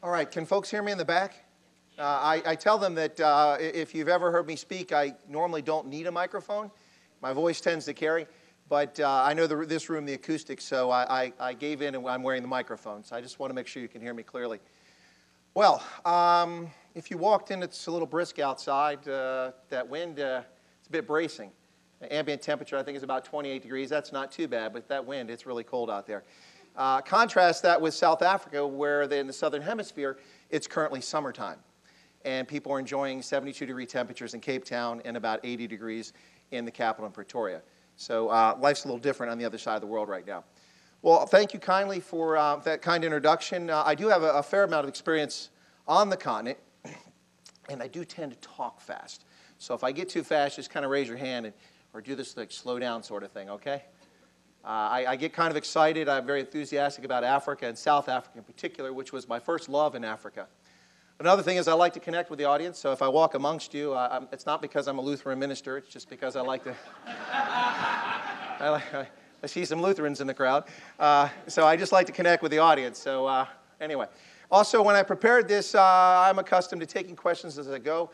All right, can folks hear me in the back? Uh, I, I, tell them that uh, if you've ever heard me speak, I normally don't need a microphone. My voice tends to carry, but uh, I know the, this room, the acoustics, so I, I, I, gave in and I'm wearing the microphone. So I just want to make sure you can hear me clearly. Well, um, if you walked in, it's a little brisk outside. Uh, that wind, uh, it's a bit bracing. The ambient temperature, I think, is about 28 degrees. That's not too bad, but that wind, it's really cold out there. Uh, contrast that with South Africa, where in the southern hemisphere, it's currently summertime. And people are enjoying 72 degree temperatures in Cape Town and about 80 degrees in the capital in Pretoria. So uh, life's a little different on the other side of the world right now. Well, thank you kindly for uh, that kind introduction. Uh, I do have a, a, fair amount of experience on the continent, and I do tend to talk fast. So if I get too fast, just kind of raise your hand and, or do this like slow down sort of thing, okay? Uh, I, I, get kind of excited. I'm very enthusiastic about Africa and South Africa in particular, which was my first love in Africa. Another thing is I like to connect with the audience. So if I walk amongst you, uh, it's not because I'm a Lutheran minister. It's just because I like to. I, I, I, see some Lutherans in the crowd. Uh, so I just like to connect with the audience. So uh, anyway, also when I prepared this, uh, I'm accustomed to taking questions as I go.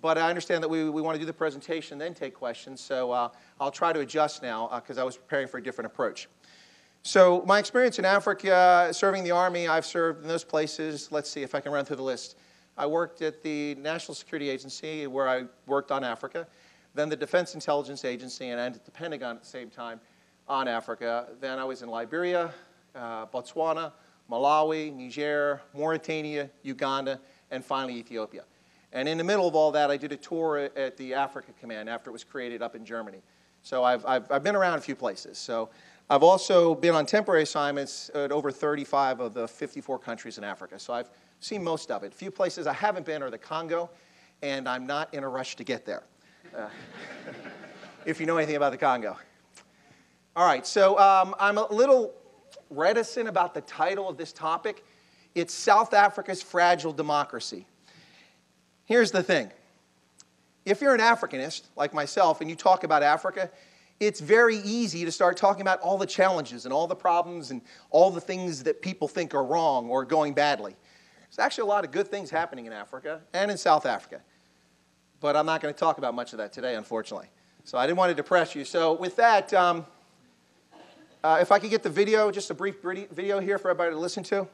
But I understand that we, we want to do the presentation, then take questions. So uh, I'll try to adjust now because uh, I was preparing for a different approach. So my experience in Africa, serving the Army, I've served in those places. Let's see if I can run through the list. I worked at the National Security Agency, where I worked on Africa, then the Defense Intelligence Agency, and at the Pentagon at the same time on Africa. Then I was in Liberia, uh, Botswana, Malawi, Niger, Mauritania, Uganda, and finally Ethiopia. And in the middle of all that, I did a tour at the Africa Command after it was created up in Germany. So I've, I've, I've been around a few places. So I've also been on temporary assignments at over 35 of the 54 countries in Africa. So I've seen most of it. A few places I haven't been are the Congo, and I'm not in a rush to get there. Uh, if you know anything about the Congo. All right, so um, I'm a little reticent about the title of this topic. It's South Africa's Fragile Democracy. Here's the thing if you're an Africanist like myself and you talk about Africa, it's very easy to start talking about all the challenges and all the problems and all the things that people think are wrong or going badly. There's actually a lot of good things happening in Africa and in South Africa. But I'm not going to talk about much of that today, unfortunately. So I didn't want to depress you. So, with that, um, uh, if I could get the video, just a brief video here for everybody to listen to.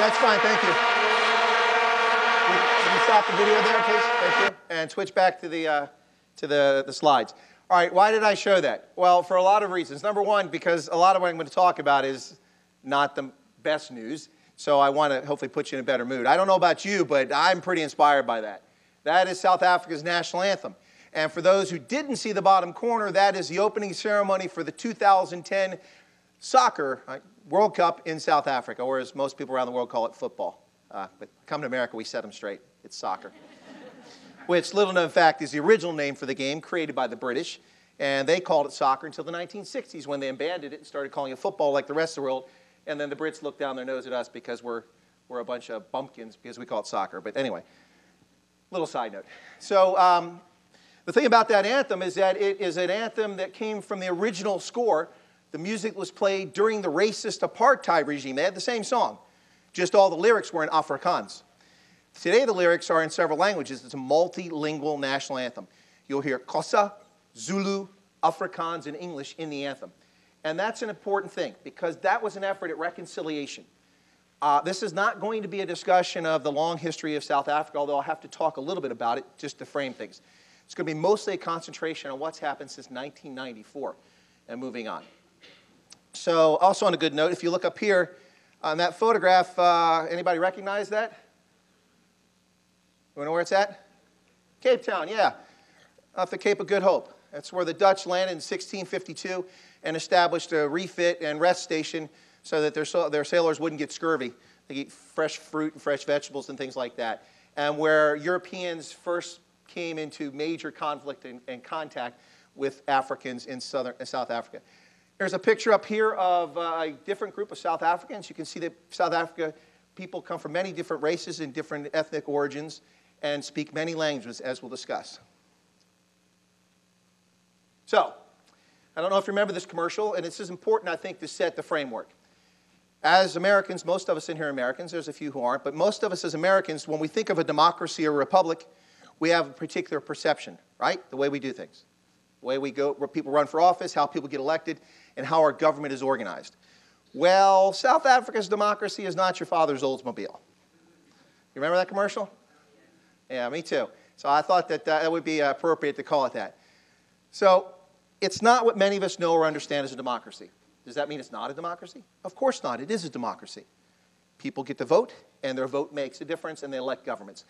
That's fine. Thank you. Can you stop the video there, please? Thank you. And switch back to the, uh, to the, the slides. All right, why did I show that? Well, for a lot of reasons. Number one, because a lot of what I'm going to talk about is not the best news. So I want to hopefully put you in a better mood. I don't know about you, but I'm pretty inspired by that. That is South Africa's national anthem. And for those who didn't see the bottom corner, that is the opening ceremony for the 2010 soccer World Cup in South Africa, or as most people around the world call it, football. Uh, but come to America, we set them straight. It's soccer. Which, little known fact, is the original name for the game created by the British. And they called it soccer until the 1960s when they abandoned it and started calling it football like the rest of the world. And then the Brits looked down their nose at us because we're, we're a bunch of bumpkins because we call it soccer. But anyway, little side note. So um, the thing about that anthem is that it is an anthem that came from the original score. The music was played during the racist apartheid regime. They had the same song, just all the lyrics were in Afrikaans. Today, the lyrics are in several languages. It's a multilingual national anthem. You'll hear Xhosa, Zulu, Afrikaans, and English in the anthem. And that's an important thing because that was an effort at reconciliation. Uh, this is not going to be a discussion of the long history of South Africa, although I'll have to talk a little bit about it just to frame things. It's going to be mostly a concentration on what's happened since 1994 and moving on. So, also on a good note, if you look up here on that photograph, uh, anybody recognize that? You know where it's at? Cape Town, yeah, off the Cape of Good Hope. That's where the Dutch landed in 1652 and established a refit and rest station so that their, their sailors wouldn't get scurvy. They eat fresh fruit and fresh vegetables and things like that. And where Europeans first came into major conflict and, and contact with Africans in, southern, in South Africa. There's a picture up here of uh, a different group of South Africans. You can see that South Africa people come from many different races and different ethnic origins and speak many languages, as we'll discuss. So, I don't know if you remember this commercial, and this is important, I think, to set the framework. As Americans, most of us in here are Americans, there's a few who aren't, but most of us as Americans, when we think of a democracy or a republic, we have a particular perception, right? The way we do things, the way we go, where people run for office, how people get elected, and how our government is organized. Well, South Africa's democracy is not your father's Oldsmobile. You remember that commercial? Yeah, me too. So I thought that that would be appropriate to call it that. So it's not what many of us know or understand as a democracy. Does that mean it's not a democracy? Of course not. It is a democracy. People get to vote, and their vote makes a difference, and they elect governments.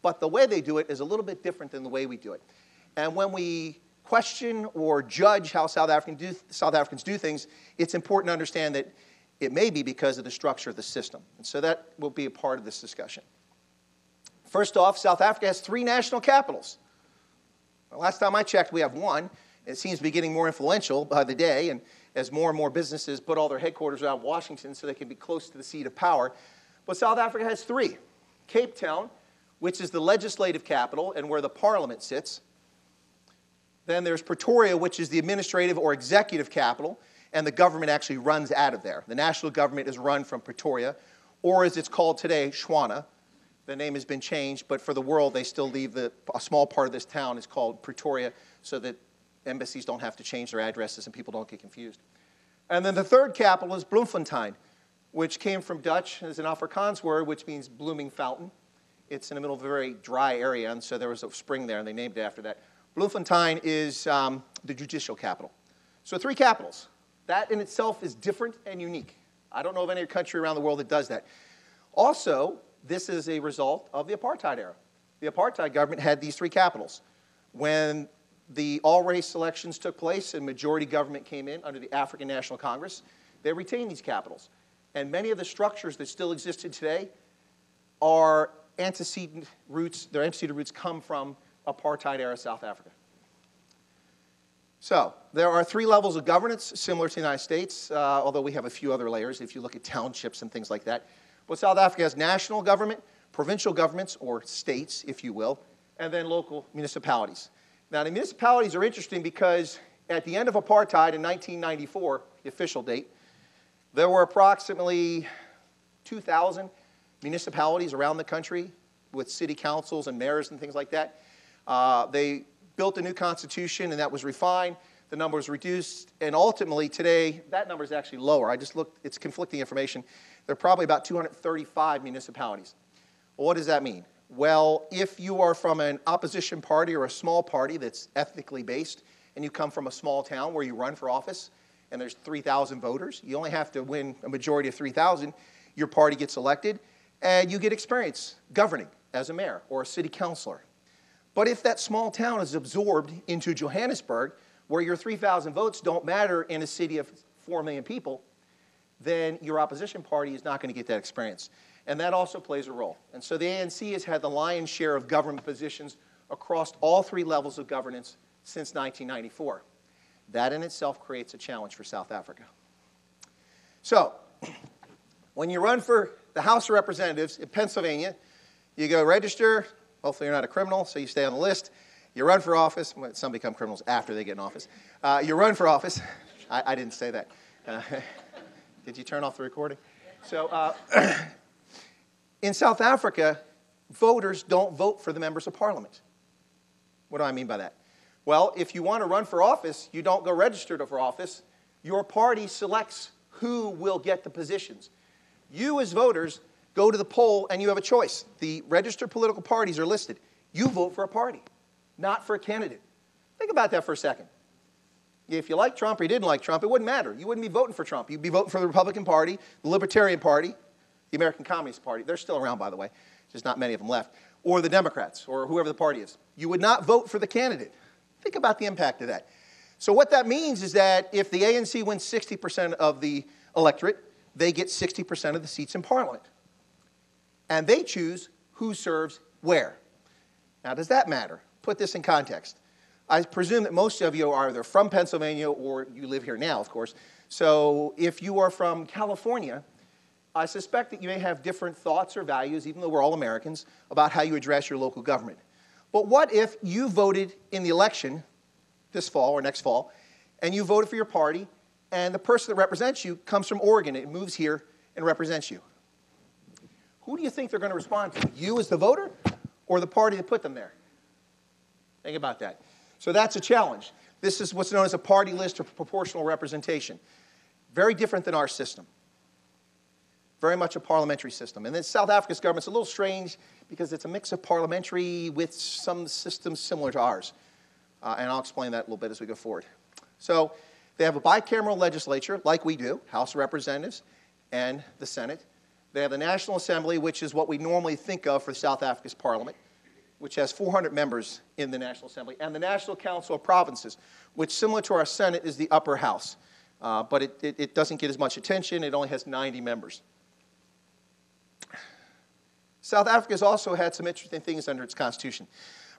But the way they do it is a little bit different than the way we do it. And when we question or judge how South, African do, South Africans do things, it's important to understand that it may be because of the structure of the system. And so that will be a part of this discussion. First off, South Africa has three national capitals. Last time I checked, we have one. It seems to be getting more influential by the day, and as more and more businesses put all their headquarters around Washington so they can be close to the seat of power. But South Africa has three Cape Town, which is the legislative capital and where the parliament sits. Then there's Pretoria, which is the administrative or executive capital, and the government actually runs out of there. The national government is run from Pretoria, or as it's called today, Tshwane. The name has been changed, but for the world, they still leave the, a small part of this town is called Pretoria so that embassies don't have to change their addresses and people don't get confused. And then the third capital is Bloemfontein, which came from Dutch as an Afrikaans word, which means blooming fountain. It's in the middle of a very dry area, and so there was a spring there, and they named it after that. Bloemfontein is um, the judicial capital. So three capitals. That in itself is different and unique. I don't know of any country around the world that does that. Also, this is a result of the apartheid era. The apartheid government had these three capitals. When the all race elections took place and majority government came in under the African National Congress, they retained these capitals. And many of the structures that still existed today are antecedent roots, their antecedent roots come from apartheid era South Africa. So, there are three levels of governance similar to the United States, uh, although we have a few other layers if you look at townships and things like that. But South Africa has national government, provincial governments, or states, if you will, and then local municipalities. Now, the municipalities are interesting because at the end of apartheid in 1994, the official date, there were approximately 2,000 municipalities around the country with city councils and mayors and things like that. Uh, they built a new constitution and that was refined. The number was reduced, and ultimately today, that number is actually lower. I just looked, it's conflicting information. There are probably about 235 municipalities. Well, what does that mean? Well, if you are from an opposition party or a small party that's ethnically based, and you come from a small town where you run for office, and there's 3,000 voters, you only have to win a majority of 3,000, your party gets elected, and you get experience governing as a mayor or a city councilor. But if that small town is absorbed into Johannesburg, where your 3,000 votes don't matter in a city of 4 million people, then your opposition party is not going to get that experience. And that also plays a role. And so the ANC has had the lion's share of government positions across all three levels of governance since 1994. That in itself creates a challenge for South Africa. So, when you run for the House of Representatives in Pennsylvania, you go register. Hopefully, you're not a criminal, so you stay on the list. You run for office. Some become criminals after they get in office. Uh, you run for office. I, I didn't say that. Uh, did you turn off the recording? So, uh, in South Africa, voters don't vote for the members of parliament. What do I mean by that? Well, if you want to run for office, you don't go register for office. Your party selects who will get the positions. You, as voters, go to the poll and you have a choice. The registered political parties are listed. You vote for a party, not for a candidate. Think about that for a second. If you like Trump or you didn't like Trump, it wouldn't matter. You wouldn't be voting for Trump. You'd be voting for the Republican Party, the Libertarian Party, the American Communist Party. They're still around, by the way, just not many of them left. Or the Democrats, or whoever the party is. You would not vote for the candidate. Think about the impact of that. So, what that means is that if the ANC wins 60% of the electorate, they get 60% of the seats in Parliament. And they choose who serves where. Now, does that matter? Put this in context. I presume that most of you are either from Pennsylvania or you live here now, of course. So, if you are from California, I suspect that you may have different thoughts or values, even though we're all Americans, about how you address your local government. But what if you voted in the election this fall or next fall, and you voted for your party, and the person that represents you comes from Oregon and moves here and represents you? Who do you think they're going to respond to? You as the voter or the party that put them there? Think about that. So that's a challenge. This is what's known as a party list or proportional representation. Very different than our system. Very much a parliamentary system. And then South Africa's government's a little strange because it's a mix of parliamentary with some systems similar to ours. Uh, and I'll explain that a little bit as we go forward. So they have a bicameral legislature, like we do, House of Representatives and the Senate. They have the National Assembly, which is what we normally think of for South Africa's parliament, which has 400 members in the National Assembly, and the National Council of Provinces, which, similar to our Senate, is the upper house. Uh, but it, it, it doesn't get as much attention. It only has 90 members. South Africa has also had some interesting things under its constitution.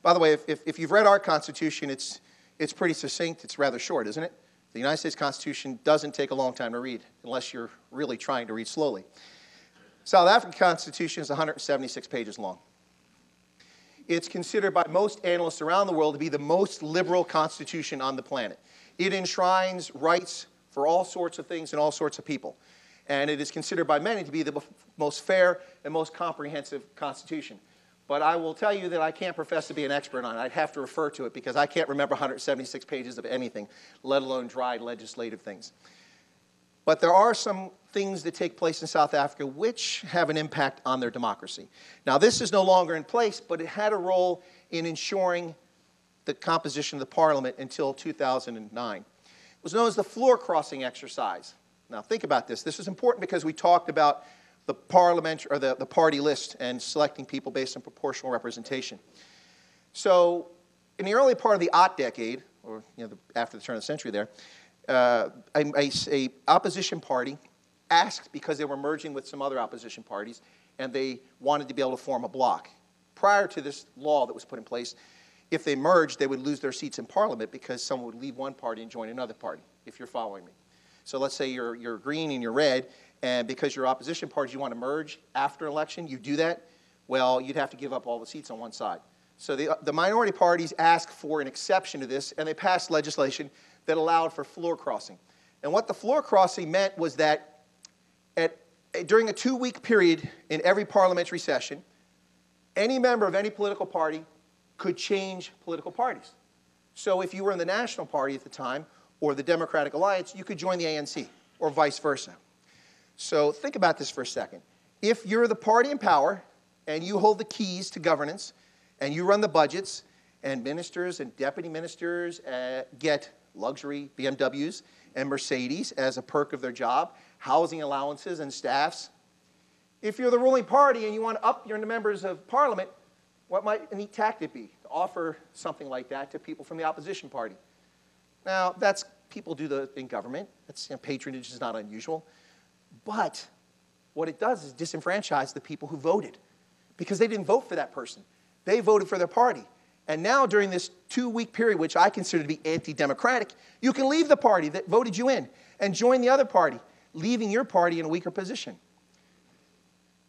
By the way, if, if, if, you've read our constitution, it's, it's pretty succinct. It's rather short, isn't it? The United States Constitution doesn't take a long time to read unless you're really trying to read slowly. South African Constitution is 176 pages long. It's considered by most analysts around the world to be the most liberal constitution on the planet. It enshrines rights for all sorts of things and all sorts of people and it is considered by many to be the most fair and most comprehensive constitution. But I will tell you that I can't profess to be an expert on it. I'd have to refer to it because I can't remember 176 pages of anything, let alone dry legislative things. But there are some things that take place in South Africa which have an impact on their democracy. Now, this is no longer in place, but it had a role in ensuring the composition of the parliament until 2009. It was known as the floor crossing exercise. Now, think about this. This is important because we talked about the parliament or the, the party list and selecting people based on proportional representation. So, in the early part of the Odd decade, or you know, the, after the turn of the century, there, uh, a, a, opposition party asked because they were merging with some other opposition parties, and they wanted to be able to form a bloc. Prior to this law that was put in place, if they merged, they would lose their seats in parliament because someone would leave one party and join another party. If you're following me. So let's say you're, you're green and you're red, and because your opposition parties you want to merge after election, you do that, well, you'd have to give up all the seats on one side. So the, the minority parties asked for an exception to this, and they passed legislation that allowed for floor crossing. And what the floor crossing meant was that at, during a two week period in every parliamentary session, any member of any political party could change political parties. So if you were in the National Party at the time, or the Democratic Alliance, you could join the ANC, or vice versa. So think about this for a second. If you're the party in power and you hold the keys to governance and you run the budgets, and ministers and deputy ministers uh, get luxury BMWs and Mercedes as a perk of their job, housing allowances and staffs. If you're the ruling party and you want to up your members of parliament, what might a neat tactic be? To offer something like that to people from the opposition party. Now, that's people do that in government. That's you know, patronage is not unusual. But what it does is disenfranchise the people who voted because they didn't vote for that person. They voted for their party. And now, during this two week period, which I consider to be anti democratic, you can leave the party that voted you in and join the other party, leaving your party in a weaker position.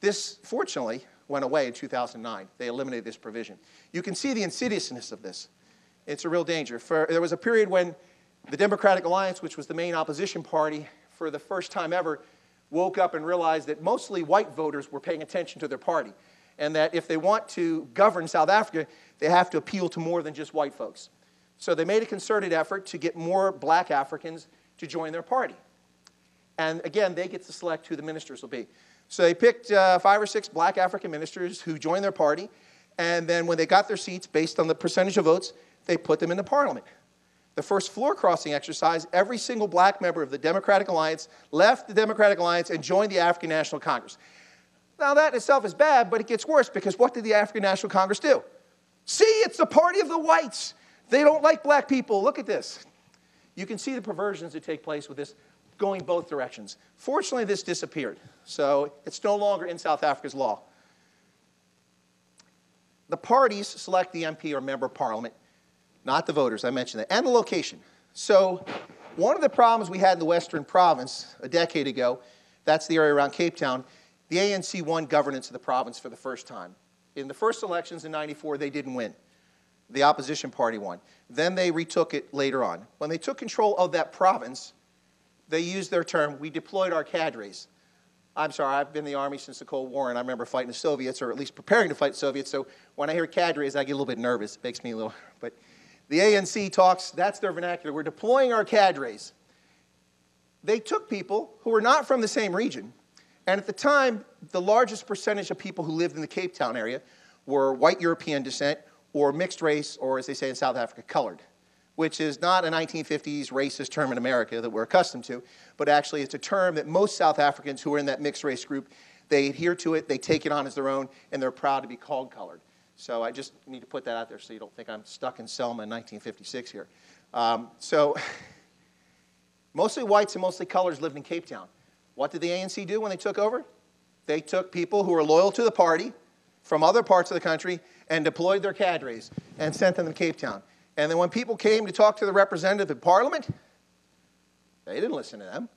This, fortunately, went away in 2009. They eliminated this provision. You can see the insidiousness of this. It's a real danger. For, there was a period when the Democratic Alliance, which was the main opposition party, for the first time ever, woke up and realized that mostly white voters were paying attention to their party. And that if they want to govern South Africa, they have to appeal to more than just white folks. So they made a concerted effort to get more black Africans to join their party. And again, they get to select who the ministers will be. So they picked uh, five or six black African ministers who joined their party. And then when they got their seats, based on the percentage of votes, they put them into parliament. The first floor crossing exercise, every single black member of the Democratic Alliance left the Democratic Alliance and joined the African National Congress. Now, that in itself is bad, but it gets worse because what did the African National Congress do? See, it's the party of the whites. They don't like black people. Look at this. You can see the perversions that take place with this going both directions. Fortunately, this disappeared, so it's no longer in South Africa's law. The parties select the MP or member of parliament, not the voters, I mentioned that, and the location. So, one of the problems we had in the Western Province a decade ago, that's the area around Cape Town, the ANC won governance of the province for the first time. In the first elections in 94, they didn't win. The opposition party won. Then they retook it later on. When they took control of that province, they used their term, we deployed our cadres. I'm sorry, I've been in the Army since the Cold War, and I remember fighting the Soviets, or at least preparing to fight Soviets. So when I hear cadres, I get a little bit nervous. It makes me a little, but the ANC talks, that's their vernacular. We're deploying our cadres. They took people who were not from the same region, and at the time, the largest percentage of people who lived in the Cape Town area were white European descent or mixed race, or as they say in South Africa, colored, which is not a 1950s racist term in America that we're accustomed to, but actually it's a term that most South Africans who are in that mixed race group, they adhere to it, they take it on as their own, and they're proud to be called colored. So I just need to put that out there so you don't think I'm stuck in Selma in 1956 here. Um, so mostly whites and mostly colors lived in Cape Town. What did the ANC do when they took over? They took people who were loyal to the party from other parts of the country and deployed their cadres and sent them to Cape Town. And then when people came to talk to the representative in Parliament, they didn't listen to them.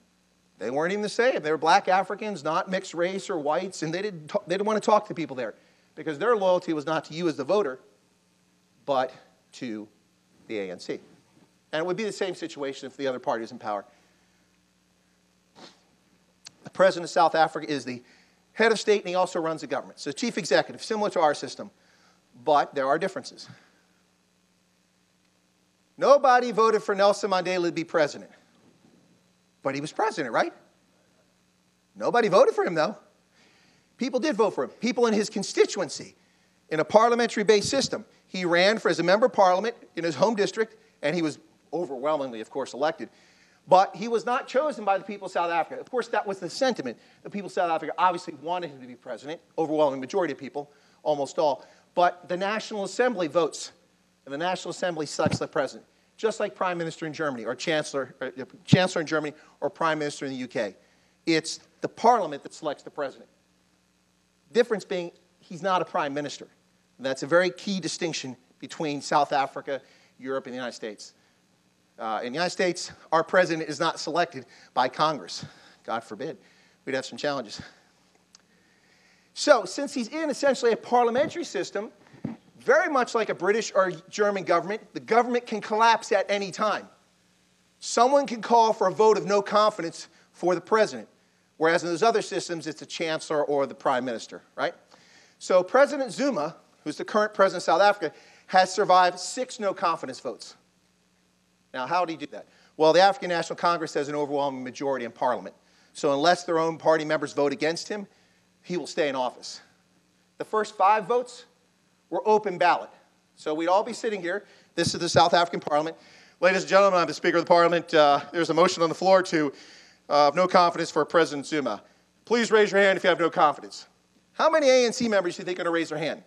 They weren't even the same. They were black Africans, not mixed race or whites, and they didn't, they didn't want to talk to people there because their loyalty was not to you as the voter, but to the ANC. And it would be the same situation if the other party was in power. President of South Africa is the head of state and he also runs the government. So, chief executive, similar to our system, but there are differences. Nobody voted for Nelson Mandela to be president, but he was president, right? Nobody voted for him, though. People did vote for him, people in his constituency. In a parliamentary based system, he ran for as a member of parliament in his home district, and he was overwhelmingly, of course, elected. But he was not chosen by the people of South Africa. Of course, that was the sentiment. The people of South Africa obviously wanted him to be president, overwhelming majority of people, almost all. But the National Assembly votes, and the National Assembly selects the president, just like Prime Minister in Germany, or Chancellor, or uh, Chancellor in Germany, or Prime Minister in the UK. It's the Parliament that selects the president. Difference being, he's not a Prime Minister. And that's a very key distinction between South Africa, Europe, and the United States. Uh, in the United States, our president is not selected by Congress. God forbid. We'd have some challenges. So, since he's in essentially a parliamentary system, very much like a British or German government, the government can collapse at any time. Someone can call for a vote of no confidence for the president, whereas in those other systems, it's the chancellor or the prime minister, right? So, President Zuma, who's the current president of South Africa, has survived six no confidence votes. Now, how did he do that? Well, the African National Congress has an overwhelming majority in parliament. So, unless their own party members vote against him, he will stay in office. The first five votes were open ballot. So, we'd all be sitting here. This is the South African parliament. Ladies and gentlemen, I'm the Speaker of the Parliament. Uh, there's a motion on the floor to uh, no confidence for President Zuma. Please raise your hand if you have no confidence. How many ANC members do you think are going to raise their hand?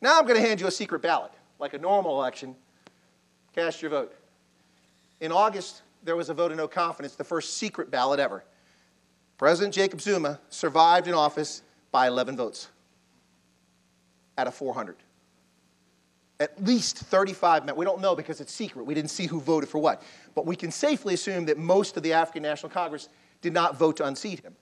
Now I'm going to hand you a secret ballot, like a normal election. Cast your vote. In August, there was a vote of no confidence, the first secret ballot ever. President Jacob Zuma survived in office by 11 votes out of 400. At least 35 men. We don't know because it's secret. We didn't see who voted for what. But we can safely assume that most of the African National Congress did not vote to unseat him.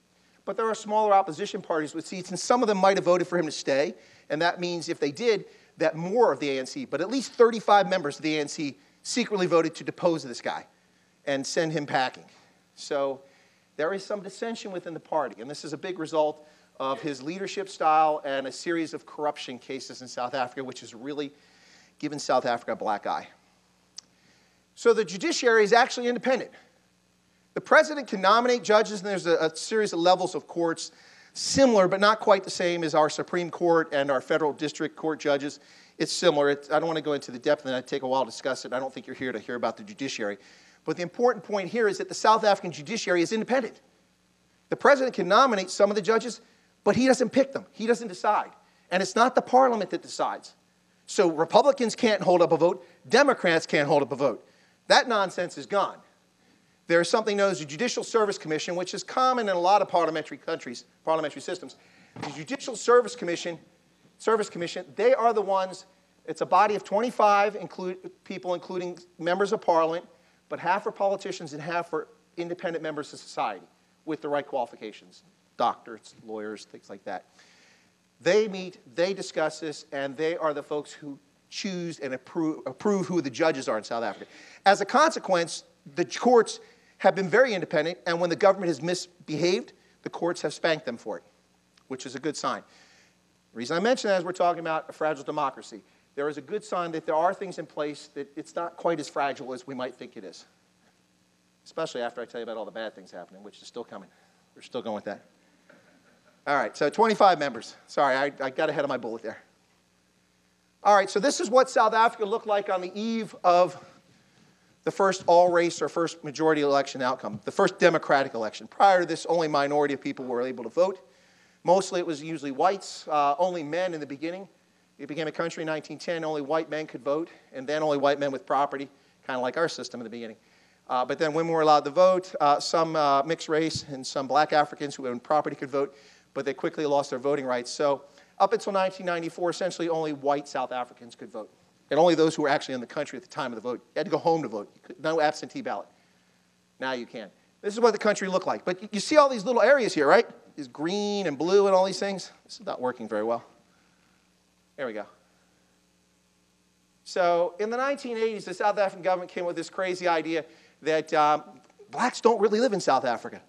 But there are smaller opposition parties with seats, and some of them might have voted for him to stay. And that means if they did, that more of the ANC, but at least 35 members of the ANC, secretly voted to depose this guy and send him packing. So there is some dissension within the party, and this is a big result of his leadership style and a series of corruption cases in South Africa, which has really given South Africa a black eye. So the judiciary is actually independent. The president can nominate judges, and there's a, a, series of levels of courts, similar but not quite the same as our Supreme Court and our federal district court judges. It's similar. It's, I don't want to go into the depth, and it take a while to discuss it. I don't think you're here to hear about the judiciary. But the important point here is that the South African judiciary is independent. The president can nominate some of the judges, but he doesn't pick them, he doesn't decide. And it's not the parliament that decides. So Republicans can't hold up a vote, Democrats can't hold up a vote. That nonsense is gone. There is something known as the Judicial Service Commission, which is common in a lot of parliamentary countries, parliamentary systems. The Judicial Service Commission, Service Commission, they are the ones, it's a body of 25 include, people, including members of parliament, but half are politicians and half are independent members of society with the right qualifications doctors, lawyers, things like that. They meet, they discuss this, and they are the folks who choose and approve, approve who the judges are in South Africa. As a consequence, the courts have been very independent, and when the government has misbehaved, the courts have spanked them for it, which is a good sign. The reason I mention that is we're talking about a fragile democracy. There is a good sign that there are things in place that it's not quite as fragile as we might think it is. Especially after I tell you about all the bad things happening, which is still coming. We're still going with that. All right, so 25 members. Sorry, I, I got ahead of my bullet there. All right, so this is what South Africa looked like on the eve of the first all race or first majority election outcome, the first democratic election. Prior to this, only minority of people were able to vote. Mostly it was usually whites, uh, only men in the beginning. It became a country in 1910, only white men could vote, and then only white men with property, kind of like our system in the beginning. Uh, but then women were allowed to vote. Uh, some uh, mixed race and some black Africans who owned property could vote but they quickly lost their voting rights. So up until 1994, essentially only white South Africans could vote. And only those who were actually in the country at the time of the vote. You had to go home to vote. No absentee ballot. Now you can. This is what the country looked like. But you see all these little areas here, right? Is green and blue and all these things. This is not working very well. There we go. So in the 1980s, the South African government came with this crazy idea that um, blacks don't really live in South Africa.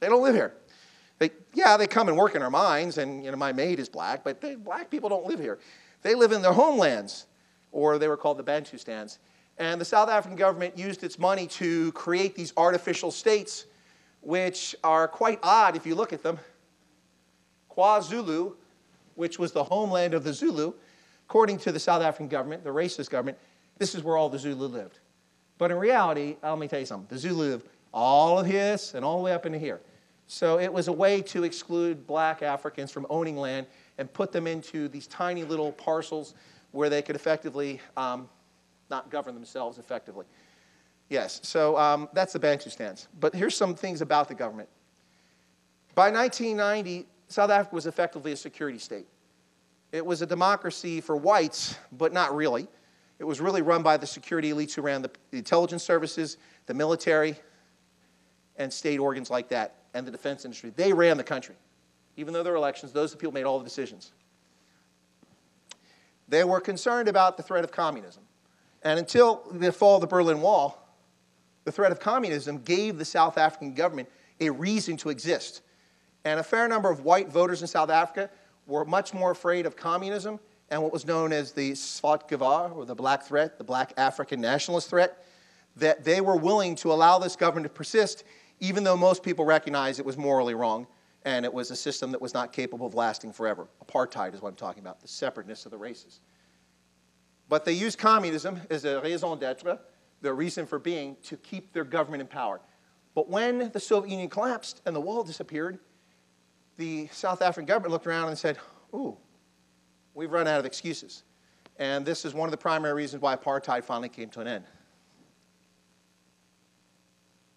They don't live here. They, yeah, they come and work in our mines, and you know, my maid is black, but they, black people don't live here. They live in their homelands, or they were called the Bantustans. And the South African government used its money to create these artificial states, which are quite odd if you look at them. KwaZulu, which was the homeland of the Zulu, according to the South African government, the racist government, this is where all the Zulu lived. But in reality, uh, let me tell you something the Zulu live all of this and all the way up into here. So it was a way to exclude black Africans from owning land and put them into these tiny little parcels where they could effectively um, not govern themselves effectively. Yes, so um, that's the Bantustans. But here's some things about the government. By 1990, South Africa was effectively a security state. It was a democracy for whites, but not really. It was really run by the security elites who ran the, the intelligence services, the military, and state organs like that and the defense industry. They ran the country. Even though there were elections, those people made all the decisions. They were concerned about the threat of communism. And until the fall of the Berlin Wall, the threat of communism gave the South African government a reason to exist. And a fair number of white voters in South Africa were much more afraid of communism and what was known as the Swart Gevaar, or the black threat, the black African nationalist threat, that they were willing to allow this government to persist even though most people recognized it was morally wrong and it was a system that was not capable of lasting forever. Apartheid is what I'm talking about, the separateness of the races. But they used communism as a raison d'etre, their reason for being, to keep their government in power. But when the Soviet Union collapsed and the wall disappeared, the South African government looked around and said, Ooh, We've run out of excuses. And this is one of the primary reasons why apartheid finally came to an end.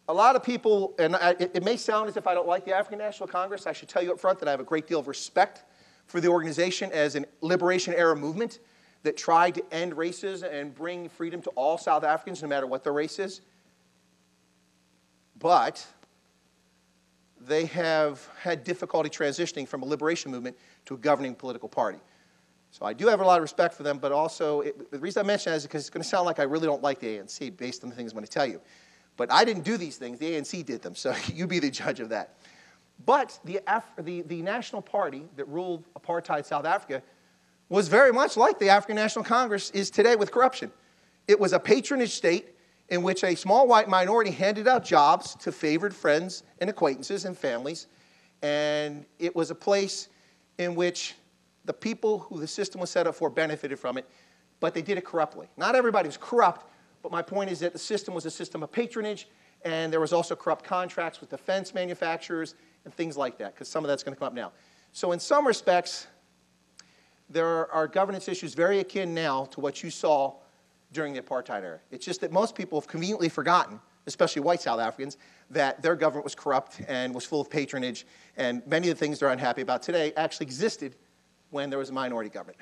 A lot of people, and I, it, it may sound as if I don't like the African National Congress. I should tell you up front that I have a great deal of respect for the organization as a liberation era movement that tried to end races and bring freedom to all South Africans, no matter what their race is. But they have had difficulty transitioning from a liberation movement to a governing political party. So I do have a lot of respect for them, but also it, the reason I mention that is because it's going to sound like I really don't like the ANC based on the things I'm going to tell you. But I didn't do these things, the ANC did them, so you be the judge of that. But the, Af- the, the national party that ruled apartheid South Africa was very much like the African National Congress is today with corruption. It was a patronage state in which a small white minority handed out jobs to favored friends and acquaintances and families. And it was a place in which the people who the system was set up for benefited from it, but they did it corruptly. Not everybody was corrupt, but my point is that the system was a system of patronage, and there was also corrupt contracts with defense manufacturers and things like that, because some of that's going to come up now. So, in some respects, there are governance issues very akin now to what you saw during the apartheid era. It's just that most people have conveniently forgotten, especially white South Africans, that their government was corrupt and was full of patronage, and many of the things they're unhappy about today actually existed when there was a minority government.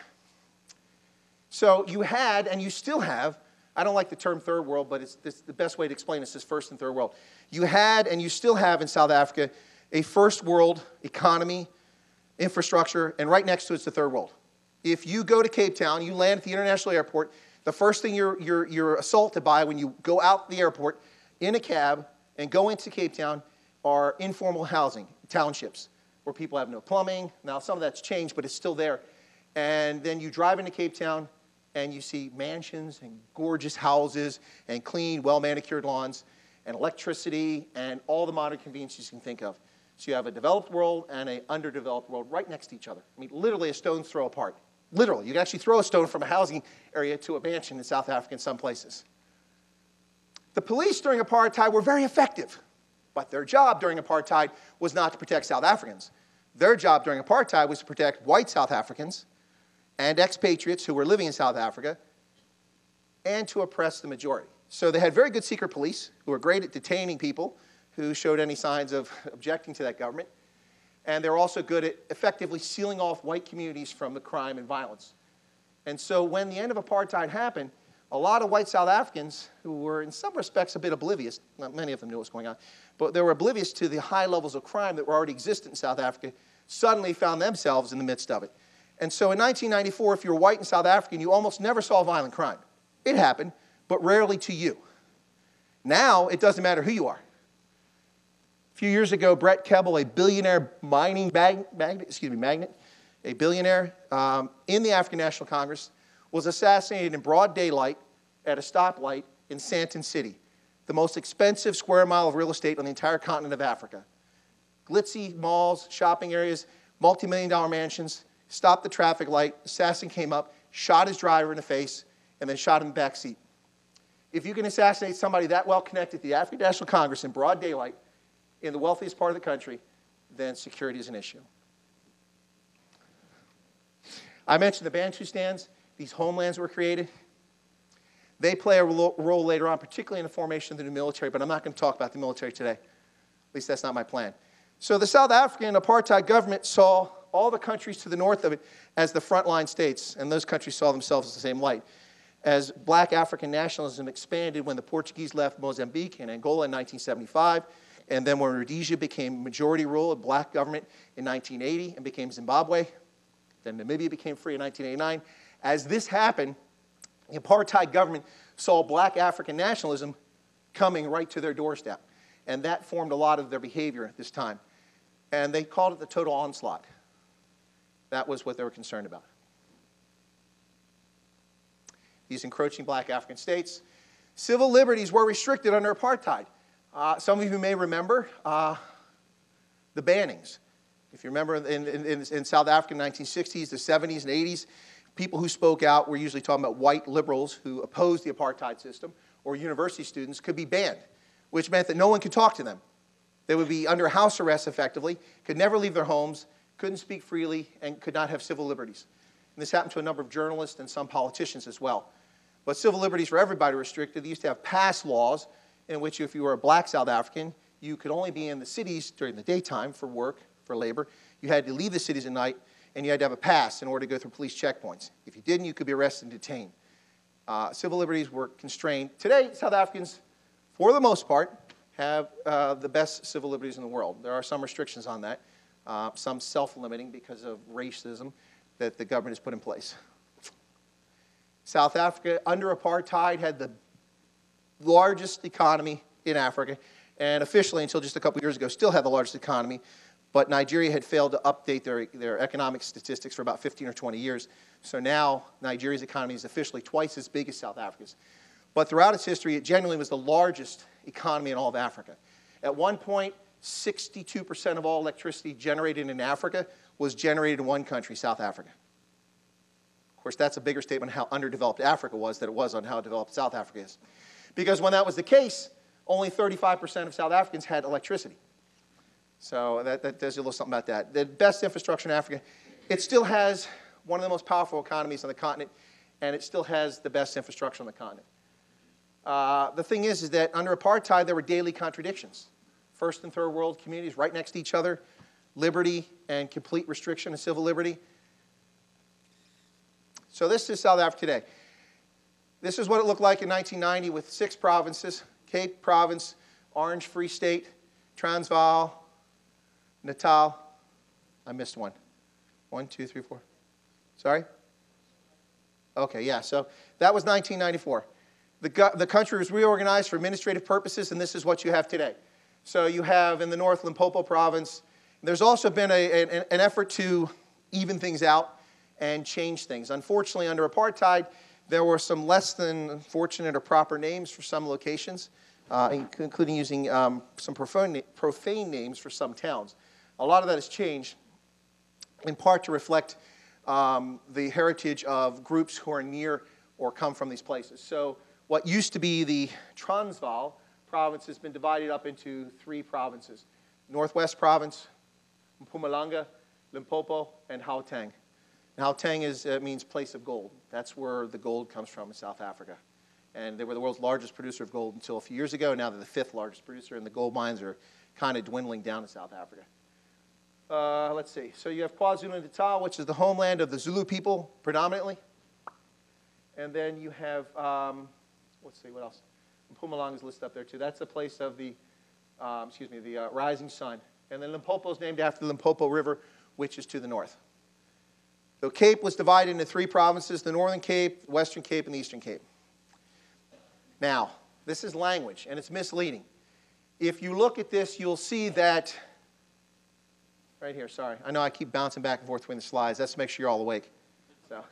So you had, and you still have, I don't like the term third world, but it's, it's the best way to explain this is first and third world. You had, and you still have in South Africa, a first world economy, infrastructure, and right next to it's the third world. If you go to Cape Town, you land at the international airport, the first thing you're, you're, you're assaulted by when you go out the airport in a cab and go into Cape Town are informal housing, townships where people have no plumbing. Now, some of that's changed, but it's still there. And then you drive into Cape Town and you see mansions and gorgeous houses and clean, well manicured lawns and electricity and all the modern conveniences you can think of. So you have a developed world and an underdeveloped world right next to each other. I mean, literally a stone's throw apart. Literally, you can actually throw a stone from a housing area to a mansion in South Africa in some places. The police during apartheid were very effective. But their job during apartheid was not to protect South Africans. Their job during apartheid was to protect white South Africans and expatriates who were living in South Africa and to oppress the majority. So they had very good secret police who were great at detaining people who showed any signs of objecting to that government. And they're also good at effectively sealing off white communities from the crime and violence. And so when the end of apartheid happened, a lot of white South Africans who were, in some respects, a bit oblivious, not many of them knew what was going on, but they were oblivious to the high levels of crime that were already existent in South Africa, suddenly found themselves in the midst of it. And so in 1994, if you were white in South Africa, you almost never saw violent crime. It happened, but rarely to you. Now, it doesn't matter who you are. A few years ago, Brett Kebble, a billionaire mining mag- magnet, excuse me, magnet, a billionaire um, in the African National Congress, was assassinated in broad daylight at a stoplight in Sandton City, the most expensive square mile of real estate on the entire continent of Africa. Glitzy malls, shopping areas, multi million dollar mansions, stopped the traffic light, assassin came up, shot his driver in the face, and then shot him in the back seat. If you can assassinate somebody that well connected to the African National Congress in broad daylight in the wealthiest part of the country, then security is an issue. I mentioned the Bantustans these homelands were created. They play a role later on, particularly in the formation of the new military, but I'm not going to talk about the military today. At least that's not my plan. So the South African apartheid government saw all the countries to the north of it as the frontline states, and those countries saw themselves in the same light. As black African nationalism expanded when the Portuguese left Mozambique and Angola in 1975, and then when Rhodesia became majority rule, a black government in 1980 and became Zimbabwe, then Namibia became free in 1989, as this happened, the apartheid government saw black African nationalism coming right to their doorstep. And that formed a lot of their behavior at this time. And they called it the total onslaught. That was what they were concerned about. These encroaching black African states. Civil liberties were restricted under apartheid. Uh, some of you may remember uh, the bannings. If you remember in, in, in South Africa in the 1960s, the 70s, and 80s, people who spoke out were usually talking about white liberals who opposed the apartheid system or university students could be banned, which meant that no one could talk to them. They would be under house arrest effectively, could never leave their homes, couldn't speak freely, and could not have civil liberties. And this happened to a number of journalists and some politicians as well. But civil liberties for everybody restricted. They used to have pass laws in which if you were a black South African, you could only be in the cities during the daytime for work, for labor. You had to leave the cities at night, and you had to have a pass in order to go through police checkpoints. If you didn't, you could be arrested and detained. Uh, civil liberties were constrained. Today, South Africans, for the most part, have uh, the best civil liberties in the world. There are some restrictions on that, uh, some self limiting because of racism that the government has put in place. South Africa, under apartheid, had the largest economy in Africa, and officially, until just a couple years ago, still had the largest economy. But Nigeria had failed to update their, their economic statistics for about 15 or 20 years. So now Nigeria's economy is officially twice as big as South Africa's. But throughout its history, it genuinely was the largest economy in all of Africa. At one point, 62% of all electricity generated in Africa was generated in one country, South Africa. Of course, that's a bigger statement on how underdeveloped Africa was than it was on how developed South Africa is. Because when that was the case, only 35% of South Africans had electricity. So that, that tells you a little something about that. The best infrastructure in Africa, it still has one of the most powerful economies on the continent, and it still has the best infrastructure on the continent. Uh, the thing is, is that under apartheid, there were daily contradictions. First and third world communities right next to each other, liberty and complete restriction of civil liberty. So this is South Africa today. This is what it looked like in 1990 with six provinces Cape Province, Orange Free State, Transvaal, Natal. I missed one. One, two, three, four. Sorry? Okay, yeah, so that was 1994. The, the country was reorganized for administrative purposes, and this is what you have today. So you have in the north Limpopo province. There's also been a, an, an effort to even things out and change things. Unfortunately, under apartheid, there were some less than fortunate or proper names for some locations, uh, including using um, some profane, profane names for some towns. A lot of that has changed, in part to reflect um, the heritage of groups who are near or come from these places. So, what used to be the Transvaal province has been divided up into three provinces Northwest Province, Mpumalanga, Limpopo, and Gauteng. Gauteng is, uh, means place of gold. That's where the gold comes from in South Africa. And they were the world's largest producer of gold until a few years ago. Now they're the fifth largest producer, and the gold mines are kind of dwindling down in South Africa. Uh, let's see. So you have KwaZulu-Natal, which is the homeland of the Zulu people predominantly. And then you have, um, let's see, what else? Mpumalanga is listed up there too. That's the place of the, um, excuse me, the uh, rising sun. And then Limpopo is named after the Limpopo River, which is to the north. The Cape was divided into three provinces the Northern Cape, Western Cape, and the Eastern Cape. Now, this is language, and it's misleading. If you look at this, you'll see that, right here, sorry. I know I keep bouncing back and forth between the slides. That's to make sure you're all awake. So,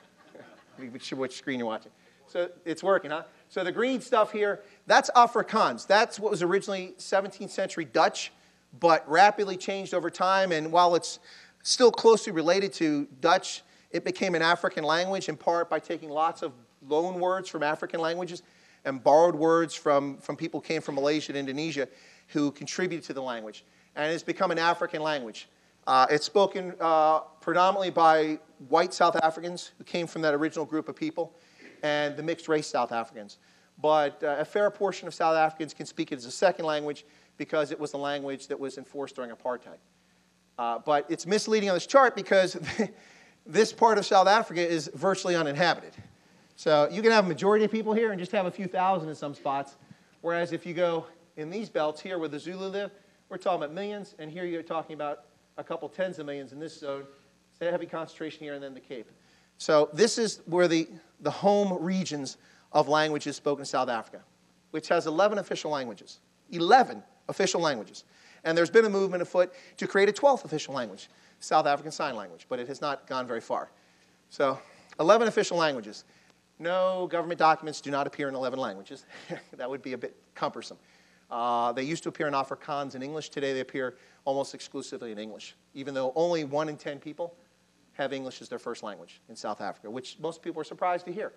sure which screen you're watching. So it's working, huh? So the green stuff here, that's Afrikaans. That's what was originally 17th century Dutch, but rapidly changed over time. And while it's still closely related to Dutch, it became an African language in part by taking lots of loan words from African languages and borrowed words from, from people who came from Malaysia and Indonesia who contributed to the language. And it's become an African language. Uh, it's spoken uh, predominantly by white South Africans who came from that original group of people and the mixed race South Africans. But uh, a fair portion of South Africans can speak it as a second language because it was the language that was enforced during apartheid. Uh, but it's misleading on this chart because this part of South Africa is virtually uninhabited. So you can have a majority of people here and just have a few thousand in some spots. Whereas if you go in these belts here where the Zulu live, we're talking about millions, and here you're talking about a couple tens of millions in this zone. It's a heavy concentration here and then the Cape. So this is where the, the home regions of languages spoken in South Africa, which has 11 official languages. 11 official languages. And there's been a movement afoot to create a 12th official language. South African Sign Language, but it has not gone very far. So, 11 official languages. No government documents do not appear in 11 languages. that would be a bit cumbersome. Uh, they used to appear in Afrikaans in English. Today they appear almost exclusively in English, even though only one in 10 people have English as their first language in South Africa, which most people are surprised to hear.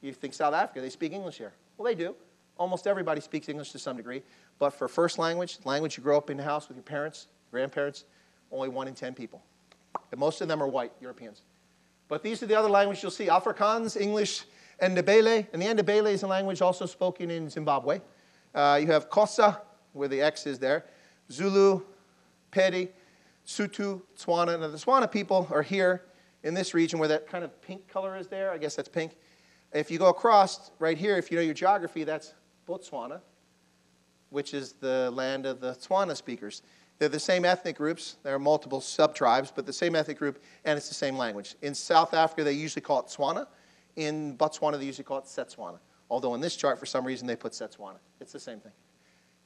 You think South Africa, they speak English here. Well, they do. Almost everybody speaks English to some degree. But for first language, language you grow up in the house with your parents, grandparents, only one in 10 people. And most of them are white Europeans. But these are the other languages you'll see Afrikaans, English, and Ndebele. And the Ndebele is a language also spoken in Zimbabwe. Uh, you have Xhosa, where the X is there, Zulu, Pedi, Sotho, Tswana. Now, the Tswana people are here in this region where that kind of pink color is there. I guess that's pink. If you go across right here, if you know your geography, that's Botswana, which is the land of the Tswana speakers. They're the same ethnic groups. There are multiple sub-tribes, but the same ethnic group, and it's the same language. In South Africa, they usually call it Tswana. In Botswana, they usually call it Setswana. Although in this chart, for some reason, they put Setswana. It's the same thing.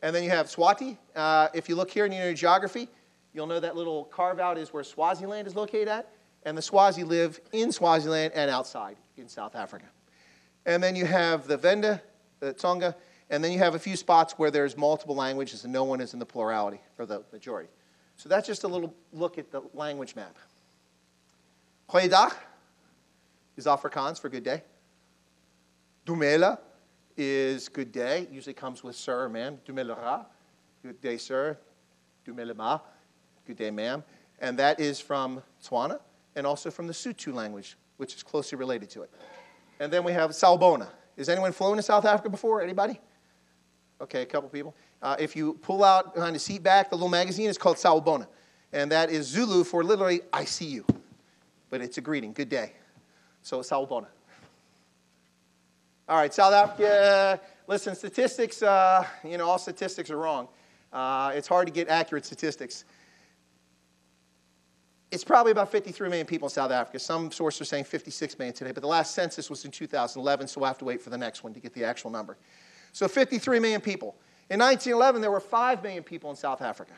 And then you have Swati. Uh, if you look here in your geography, you'll know that little carve out is where Swaziland is located at. And the Swazi live in Swaziland and outside in South Africa. And then you have the Venda, the Tsonga, and then you have a few spots where there's multiple languages and no one is in the plurality or the majority. So that's just a little look at the language map. Goeiedag is Afrikaans for good day. Dumela is good day. Usually comes with sir or ma'am. Dumelera, good day, sir. Dumelema, good day, ma'am. And that is from Tswana and also from the Sotho language, which is closely related to it. And then we have Sawubona. Has anyone flown to South Africa before? Anybody? Okay, a couple people. Uh, if you pull out behind the seat back, the little magazine is called Sawubona. And that is Zulu for literally, I see you. But it's a greeting, good day. So Sawubona. All right, South Africa, listen, statistics, uh, you know, all statistics are wrong. Uh, it's hard to get accurate statistics. It's probably about 53 million people in South Africa. Some sources are saying 56 million today, but the last census was in 2011, so we'll have to wait for the next one to get the actual number. So 53 million people. In 1911, there were 5 million people in South Africa.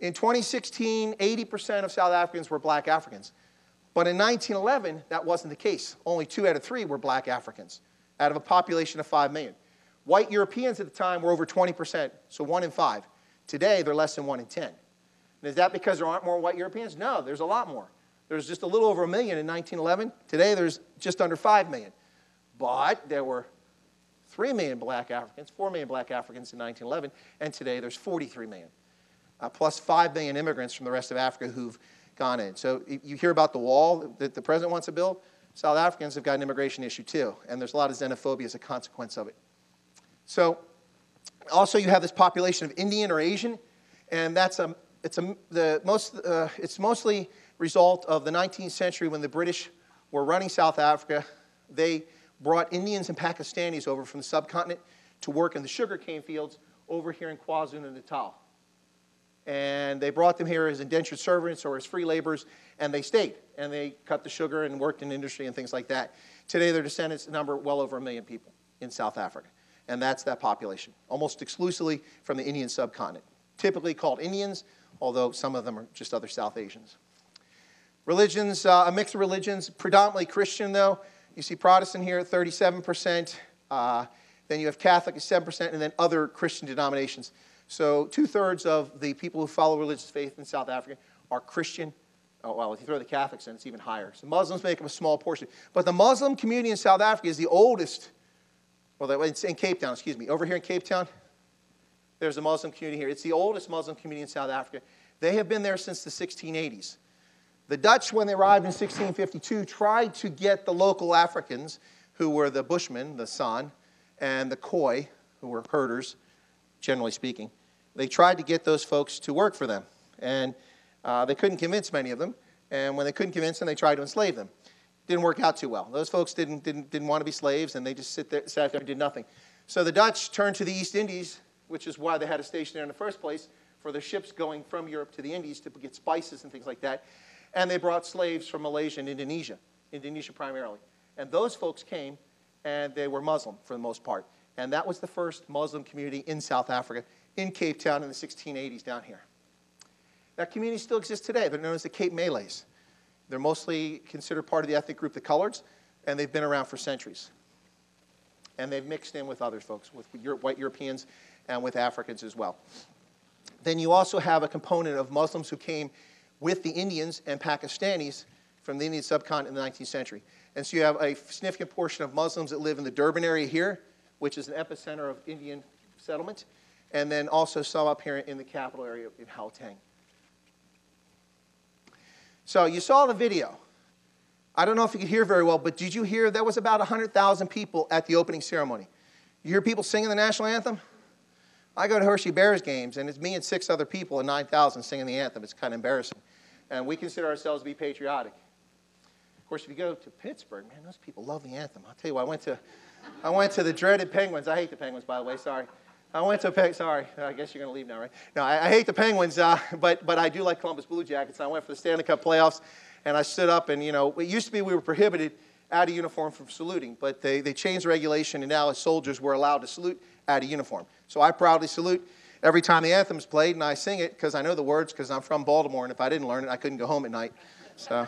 In 2016, 80% of South Africans were black Africans. But in 1911, that wasn't the case. Only two out of three were black Africans out of a population of 5 million. White Europeans at the time were over 20%, so one in five. Today, they're less than one in 10. And is that because there aren't more white Europeans? No, there's a lot more. There's just a little over a million in 1911. Today, there's just under 5 million. But there were 3 million black Africans, 4 million black Africans in 1911, and today there's 43 million, uh, plus 5 million immigrants from the rest of Africa who've gone in. So you hear about the wall that the president wants to build. South Africans have got an immigration issue too, and there's a lot of xenophobia as a consequence of it. So also you have this population of Indian or Asian, and that's a it's, a, the most, uh, it's mostly result of the 19th century when the British were running South Africa. They brought Indians and Pakistanis over from the subcontinent to work in the sugarcane fields over here in KwaZulu-Natal. And they brought them here as indentured servants or as free laborers, and they stayed. And they cut the sugar and worked in industry and things like that. Today, their descendants number well over a million people in South Africa. And that's that population, almost exclusively from the Indian subcontinent. Typically called Indians, although some of them are just other South Asians. Religions, uh, a mix of religions, predominantly Christian though. You see Protestant here, 37%. Uh, then you have Catholic at 7%, and then other Christian denominations. So two thirds of the people who follow religious faith in South Africa are Christian. Oh, well, if you throw the Catholics in, it's even higher. So Muslims make up a small portion. But the Muslim community in South Africa is the oldest, well, in Cape Town, excuse me. Over here in Cape Town, there's a Muslim community here. It's the oldest Muslim community in South Africa. They have been there since the 1680s. The Dutch, when they arrived in 1652, tried to get the local Africans, who were the Bushmen, the San, and the Khoi, who were herders, generally speaking. They tried to get those folks to work for them. And uh, they couldn't convince many of them. And when they couldn't convince them, they tried to enslave them. Didn't work out too well. Those folks didn't, didn't, didn't want to be slaves, and they just sit there, sat there and did nothing. So the Dutch turned to the East Indies which is why they had a station there in the first place for the ships going from Europe to the Indies to get spices and things like that. And they brought slaves from Malaysia and Indonesia, Indonesia primarily. And those folks came, and they were Muslim for the most part. And that was the first Muslim community in South Africa, in Cape Town in the 1680s down here. That community still exists today. They're known as the Cape Malays. They're mostly considered part of the ethnic group, the Coloreds, and they've been around for centuries. And they've mixed in with other folks, with white Europeans and with Africans as well. Then you also have a component of Muslims who came with the Indians and Pakistanis from the Indian subcontinent in the 19th century. And so you have a significant portion of Muslims that live in the Durban area here, which is an epicenter of Indian settlement, and then also some up here in the capital area in Gauteng. So you saw the video. I don't know if you could hear very well, but did you hear there was about 100,000 people at the opening ceremony? You hear people singing the national anthem? I go to Hershey Bears games, and it's me and six other people and 9,000 singing the anthem. It's kind of embarrassing. And we consider ourselves to be patriotic. Of course, if you go to Pittsburgh, man, those people love the anthem. I'll tell you what, I went to, I went to the dreaded Penguins. I hate the Penguins, by the way, sorry. I went to Peg. Sorry, I guess you're going to leave now, right? No, I, I hate the Penguins, uh, but but I do like Columbus Blue Jackets. I went for the Stanley Cup playoffs, and I stood up, and you know, it used to be we were prohibited out of uniform from saluting, but they they changed regulation, and now as soldiers we're allowed to salute out of uniform. So I proudly salute every time the anthem's played, and I sing it because I know the words because I'm from Baltimore, and if I didn't learn it, I couldn't go home at night. So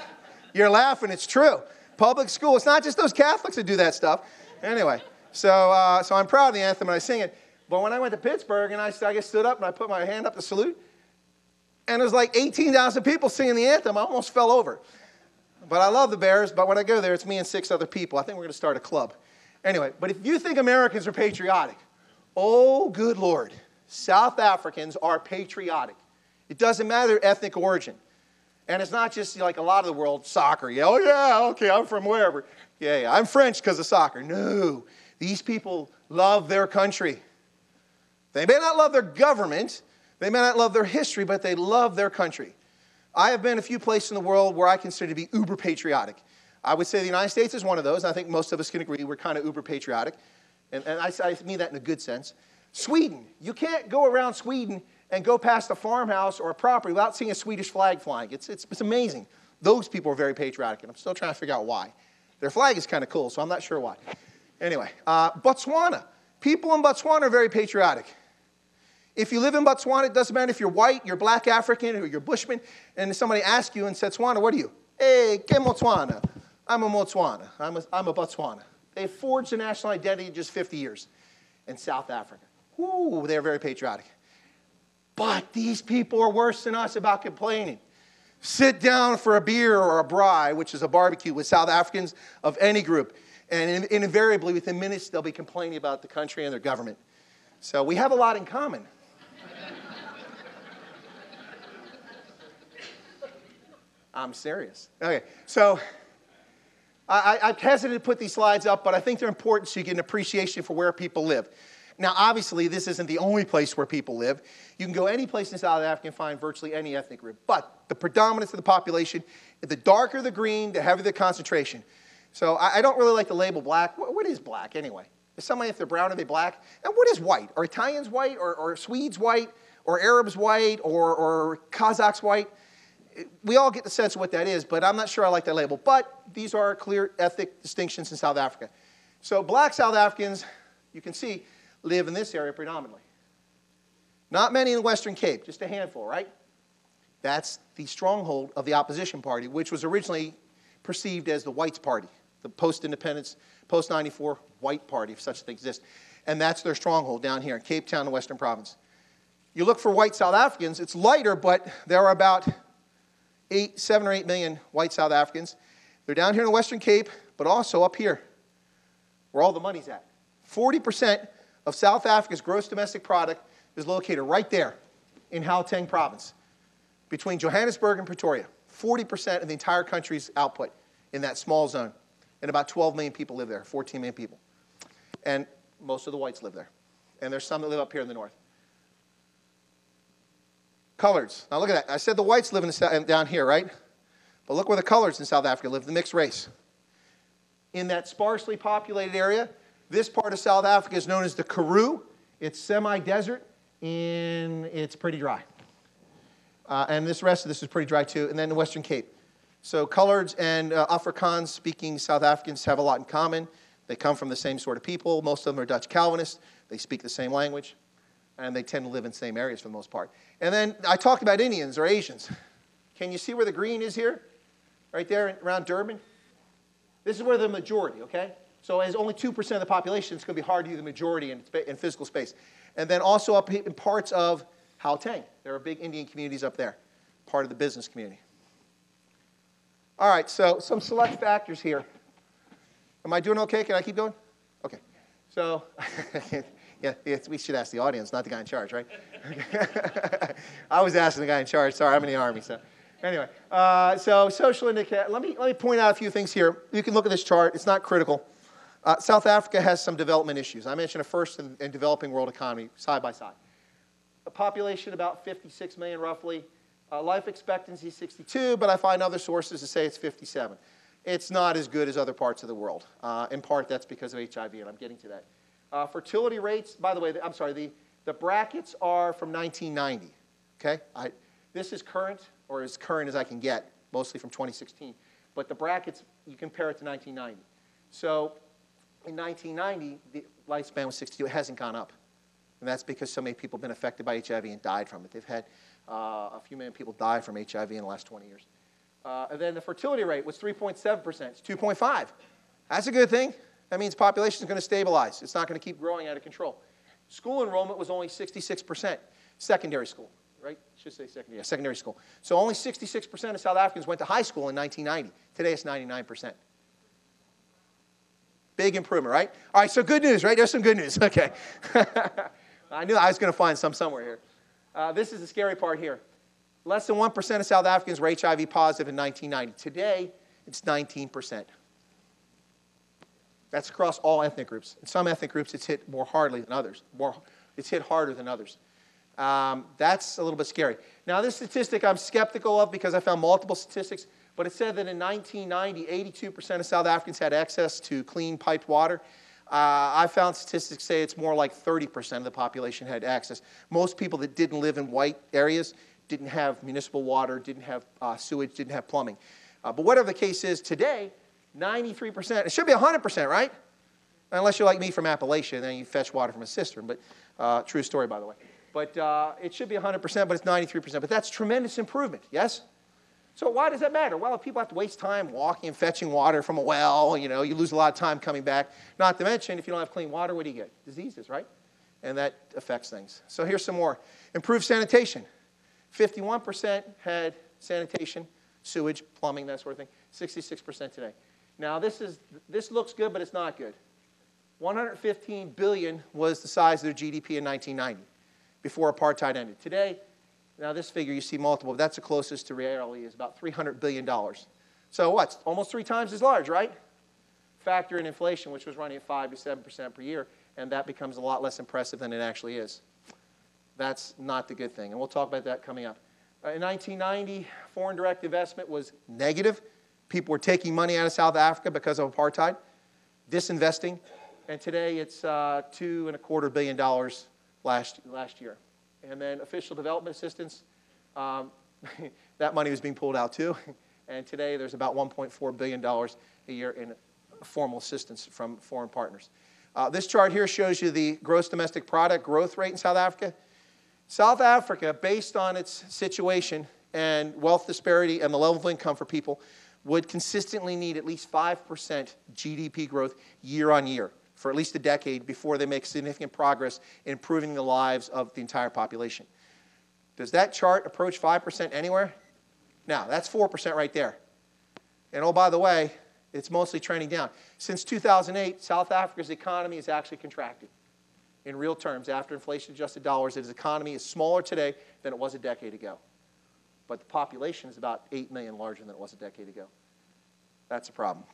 you're laughing, it's true. Public school, it's not just those Catholics that do that stuff. Anyway, so uh, so I'm proud of the anthem, and I sing it. But when I went to Pittsburgh and I, I stood up and I put my hand up to salute, and there was like 18,000 people singing the anthem, I almost fell over. But I love the Bears, but when I go there, it's me and six other people. I think we're going to start a club. Anyway, but if you think Americans are patriotic, oh, good Lord, South Africans are patriotic. It doesn't matter ethnic origin. And it's not just like a lot of the world, soccer. Yeah, oh, yeah, okay, I'm from wherever. Yeah, yeah, I'm French because of soccer. No, these people love their country. They may not love their government, they may not love their history, but they love their country. I have been a few places in the world where I consider to be uber patriotic. I would say the United States is one of those. I think most of us can agree we're kind of uber patriotic. And, and I, I mean that in a good sense. Sweden, you can't go around Sweden and go past a farmhouse or a property without seeing a Swedish flag flying. It's, it's, it's amazing. Those people are very patriotic, and I'm still trying to figure out why. Their flag is kind of cool, so I'm not sure why. Anyway, uh, Botswana. People in Botswana are very patriotic. If you live in Botswana, it doesn't matter if you're white, you're black African, or you're Bushman, and somebody asks you in Botswana, what are you? Hey, que Botswana? I'm a Botswana. I'm a, I'm a Botswana. They forged a national identity in just 50 years in South Africa. Whoo, they're very patriotic. But these people are worse than us about complaining. Sit down for a beer or a braai, which is a barbecue with South Africans of any group, and invariably within minutes they'll be complaining about the country and their government. So we have a lot in common. I'm serious. Okay, so I, I, hesitate to put these slides up, but I think they're important so you get an appreciation for where people live. Now, obviously, this isn't the only place where people live. You can go any place in South Africa and find virtually any ethnic group. But the predominance of the population, the darker the green, the heavier the concentration. So I, I don't really like the label black. what, what is black anyway? Is somebody, if they're brown, are they black? And what is white? Are Italians white, or, or Swedes white, or Arabs white, or, or Kazakhs white? We all get the sense of what that is, but I'm not sure I like that label. But these are clear ethnic distinctions in South Africa. So black South Africans, you can see, live in this area predominantly. Not many in the Western Cape, just a handful, right? That's the stronghold of the opposition party, which was originally perceived as the whites party, the post-independence, post-94 white party, if such a thing exists. And that's their stronghold down here in Cape Town, the Western Province. You look for white South Africans, it's lighter, but there are about eight, seven or eight million white South Africans. They're down here in the Western Cape, but also up here, where all the money's at. 40% of South Africa's gross domestic product is located right there in Gauteng province, between Johannesburg and Pretoria. 40% of the entire country's output in that small zone. And about 12 million people live there, 14 million people. And most of the whites live there. And there's some that live up here in the north. Coloreds. Now look at that. I said the whites live in down here, right? But look where the coloreds in South Africa live, the mixed race. In that sparsely populated area, this part of South Africa is known as the Karoo. It's semi desert and it's pretty dry. Uh, and this rest of this is pretty dry too. And then the Western Cape. So, coloreds and uh, Afrikaans speaking South Africans have a lot in common. They come from the same sort of people. Most of them are Dutch Calvinists. They speak the same language and they tend to live in the same areas for the most part. And then I talked about Indians or Asians. Can you see where the green is here? Right there around Durban? This is where the majority, okay? So as only 2% of the population, it's going to be hard to do the majority in, in physical space. And then also up in parts of Gauteng. There are big Indian communities up there, part of the business community. All right, so some select factors here. Am I doing okay? Can I keep going? Okay. So Yeah, we should ask the audience, not the guy in charge, right? I was asking the guy in charge. Sorry, I'm in the Army. So, Anyway, uh, so social indicator. Let me let me point out a few things here. You can look at this chart. It's not critical. Uh, South Africa has some development issues. I mentioned a first and, developing world economy side by side. A population about 56 million roughly. Uh, life expectancy 62, but I find other sources to say it's 57. It's not as good as other parts of the world. Uh, in part, that's because of HIV, and I'm getting to that. Uh, fertility rates, by the way, I'm sorry, the, the brackets are from 1990. Okay? I, this is current, or as current as I can get, mostly from 2016. But the brackets, you compare it to 1990. So in 1990, the lifespan was 62. It hasn't gone up. And that's because so many people have been affected by HIV and died from it. They've had uh, a few million people die from HIV in the last 20 years. Uh, and then the fertility rate was 3.7%. It's 2.5. That's a good thing. That means population is going to stabilize. It's not going to keep growing out of control. School enrollment was only 66%. Secondary school, right? should say secondary, yeah, secondary school. So only 66% of South Africans went to high school in 1990. Today it's 99%. Big improvement, right? All right, so good news, right? There's some good news. Okay. I knew I was going to find some somewhere here. Uh, this is the scary part here. Less than 1% of South Africans were HIV positive in 1990. Today, it's 19%. That's across all ethnic groups. In some ethnic groups, it's hit more hardly than others. More, it's hit harder than others. Um, that's a little bit scary. Now, this statistic I'm skeptical of because I found multiple statistics, but it said that in 1990, 82% of South Africans had access to clean piped water. Uh, I found statistics say it's more like 30% of the population had access. Most people that didn't live in white areas didn't have municipal water, didn't have uh, sewage, didn't have plumbing. Uh, but whatever the case is today, 93%, it should be 100%, right? Unless you're like me from Appalachia, and then you fetch water from a cistern. But uh, true story, by the way. But uh, it should be 100%, but it's 93%. But that's tremendous improvement, yes? So why does that matter? Well, if people have to waste time walking and fetching water from a well, you know, you lose a lot of time coming back. Not to mention, if you don't have clean water, what do you get? Diseases, right? And that affects things. So here's some more. Improved sanitation. 51% had sanitation, sewage, plumbing, that sort of thing. 66% today. Now this is this looks good, but it's not good. 115 billion was the size of their GDP in 1990 before apartheid ended. Today, now this figure you see multiple, but that's the closest to reality is about $300 billion. So what's almost three times as large, right? Factor in inflation, which was running at 5 to 7% per year, and that becomes a lot less impressive than it actually is. That's not the good thing, and we'll talk about that coming up. Uh, in 1990, foreign direct investment was negative. People were taking money out of South Africa because of apartheid, disinvesting, and today it's uh, two and a quarter billion dollars last, last year. And then official development assistance, um, that money was being pulled out too. And today there's about $1.4 billion a year in formal assistance from foreign partners. Uh, this chart here shows you the gross domestic product growth rate in South Africa. South Africa, based on its situation and wealth disparity and the level of income for people, would consistently need at least 5% GDP growth year on year for at least a decade before they make significant progress in improving the lives of the entire population. Does that chart approach 5% anywhere? Now, that's 4% right there. And oh, by the way, it's mostly trending down. Since 2008, South Africa's economy has actually contracted. In real terms, after inflation adjusted dollars, its economy is smaller today than it was a decade ago. But the population is about 8 million larger than it was a decade ago. That's a problem.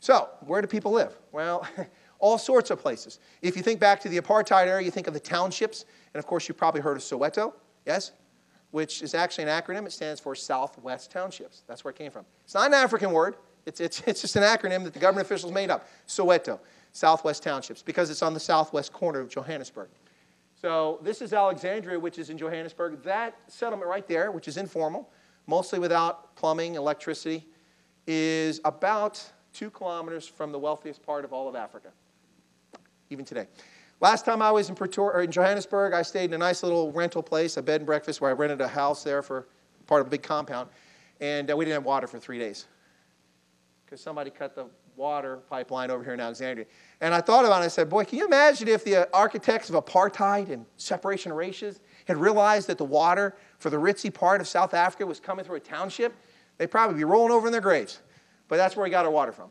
So, where do people live? Well, all sorts of places. If you think back to the apartheid era, you think of the townships, and of course, you've probably heard of Soweto, yes? Which is actually an acronym. It stands for Southwest Townships. That's where it came from. It's not an African word, it's, it's, it's just an acronym that the government officials made up Soweto, Southwest Townships, because it's on the southwest corner of Johannesburg. So, this is Alexandria, which is in Johannesburg. That settlement right there, which is informal, mostly without plumbing, electricity, is about two kilometers from the wealthiest part of all of Africa, even today. Last time I was in, Pretoria, in Johannesburg, I stayed in a nice little rental place, a bed and breakfast, where I rented a house there for part of a big compound, and uh, we didn't have water for three days because somebody cut the water pipeline over here in Alexandria. And I thought about it, and I said, boy, can you imagine if the uh, architects of apartheid and separation of races had realized that the water for the ritzy part of South Africa was coming through a township? They'd probably be rolling over in their graves. But that's where we got our water from.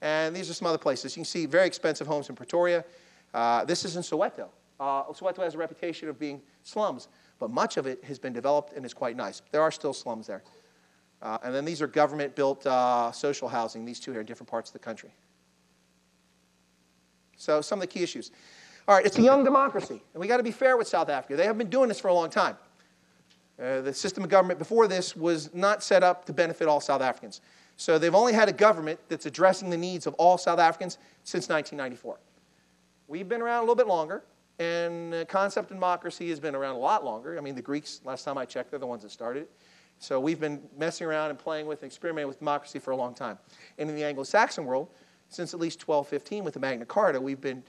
And these are some other places. You can see very expensive homes in Pretoria. Uh, this is in Soweto. Uh, Soweto has a reputation of being slums. but much of it has been developed and is quite nice. There are still slums there. Uh, and then these are government built uh, social housing, these two here in different parts of the country. So, some of the key issues. All right, it's a young democracy, and we got to be fair with South Africa. They have been doing this for a long time. Uh, the system of government before this was not set up to benefit all South Africans. So they've only had a government that's addressing the needs of all South Africans since 1994. We've been around a little bit longer, and the concept of democracy has been around a lot longer. I mean, the Greeks, last time I checked, they're the ones that started it. So we've been messing around and playing with and experimenting with democracy for a long time. And in the Anglo Saxon world, since at least 1215 with the Magna Carta, we've been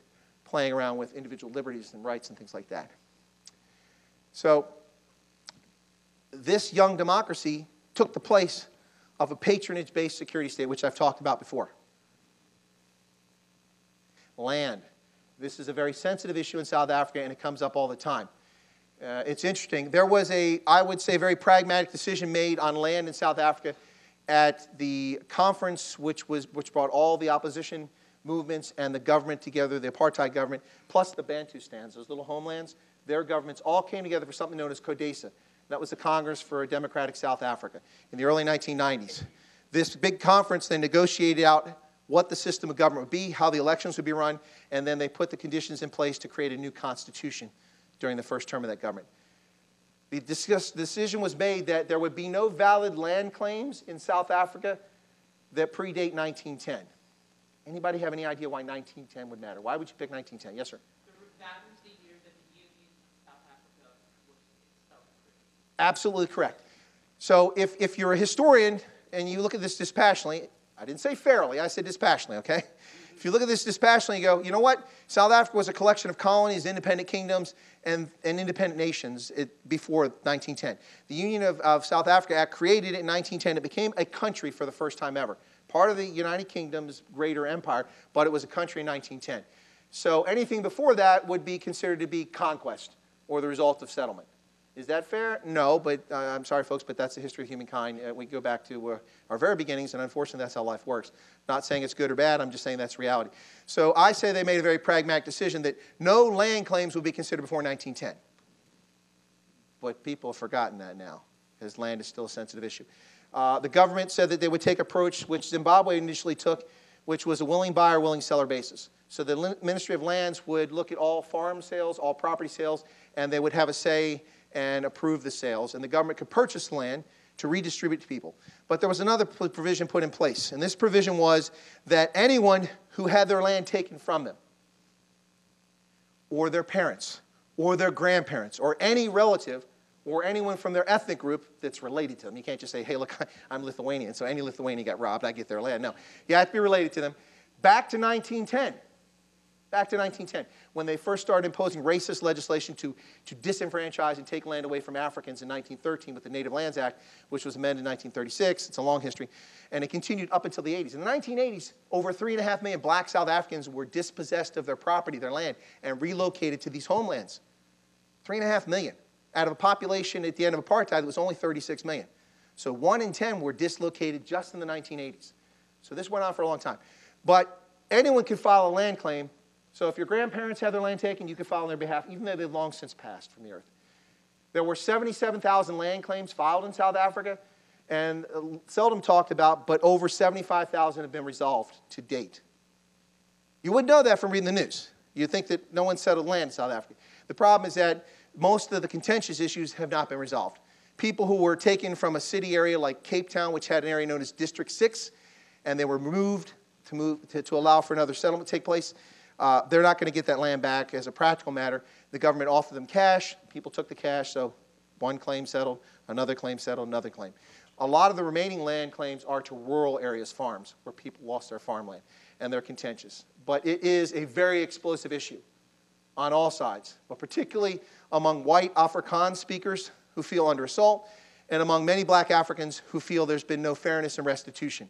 playing around with individual liberties and rights and things like that. So, this young democracy took the place of a patronage based security state, which I've talked about before. Land. This is a very sensitive issue in South Africa, and it comes up all the time. Uh, it's interesting. There was a, I would say, very pragmatic decision made on land in South Africa at the conference, which, was, which brought all the opposition movements and the government together, the apartheid government, plus the Bantustans, those little homelands, their governments all came together for something known as CODESA. That was the Congress for a Democratic South Africa in the early 1990s. This big conference they negotiated out what the system of government would be, how the elections would be run, and then they put the conditions in place to create a new constitution during the first term of that government. The decision was made that there would be no valid land claims in South Africa that predate 1910. Anybody have any idea why 1910 would matter? Why would you pick 1910? Yes, sir. Absolutely correct. So if, if you're a historian and you look at this dispassionately, I didn't say fairly, I said dispassionately, okay? If you look at this dispassionately, you go, you know what? South Africa was a collection of colonies, independent kingdoms, and, and independent nations it, before 1910. The Union of, of South Africa Act created it in 1910. It became a country for the first time ever. Part of the United Kingdom's greater empire, but it was a country in 1910. So anything before that would be considered to be conquest or the result of settlement. Is that fair? No, but uh, I'm sorry, folks, but that's the history of humankind. Uh, we go back to uh, our very beginnings, and unfortunately, that's how life works. Not saying it's good or bad, I'm just saying that's reality. So I say they made a very pragmatic decision that no land claims would be considered before 1910. But people have forgotten that now, because land is still a sensitive issue. Uh, the government said that they would take approach which Zimbabwe initially took, which was a willing buyer, willing seller basis. So the Ministry of Lands would look at all farm sales, all property sales, and they would have a say and approve the sales, and the government could purchase land to redistribute to people. But there was another provision put in place, and this provision was that anyone who had their land taken from them, or their parents, or their grandparents, or any relative, or anyone from their ethnic group that's related to them. You can't just say, hey, look, I'm Lithuanian, so any Lithuanian got robbed, I get their land. No, you have to be related to them. Back to 1910 Back to 1910, when they first started imposing racist legislation to, to disenfranchise and take land away from Africans in 1913 with the Native Lands Act, which was amended in 1936. It's a long history. And it continued up until the 80s. In the 1980s, over 3.5 million black South Africans were dispossessed of their property, their land, and relocated to these homelands. 3.5 million out of a population at the end of apartheid that was only 36 million. So 1 in 10 were dislocated just in the 1980s. So this went on for a long time. But anyone could file a land claim so if your grandparents had their land taken, you could file on their behalf, even though they've long since passed from the earth. There were 77,000 land claims filed in South Africa, and uh, seldom talked about, but over 75,000 have been resolved to date. You wouldn't know that from reading the news. You'd think that no one settled land in South Africa. The problem is that most of the contentious issues have not been resolved. People who were taken from a city area like Cape Town, which had an area known as District 6, and they were moved to, move, to, to allow for another settlement to take place, uh, they're not going to get that land back as a practical matter. The government offered them cash. People took the cash, so one claim settled, another claim settled, another claim. A lot of the remaining land claims are to rural areas, farms, where people lost their farmland, and they're contentious. But it is a very explosive issue on all sides, but particularly among white Afrikaans speakers who feel under assault, and among many black Africans who feel there's been no fairness and restitution.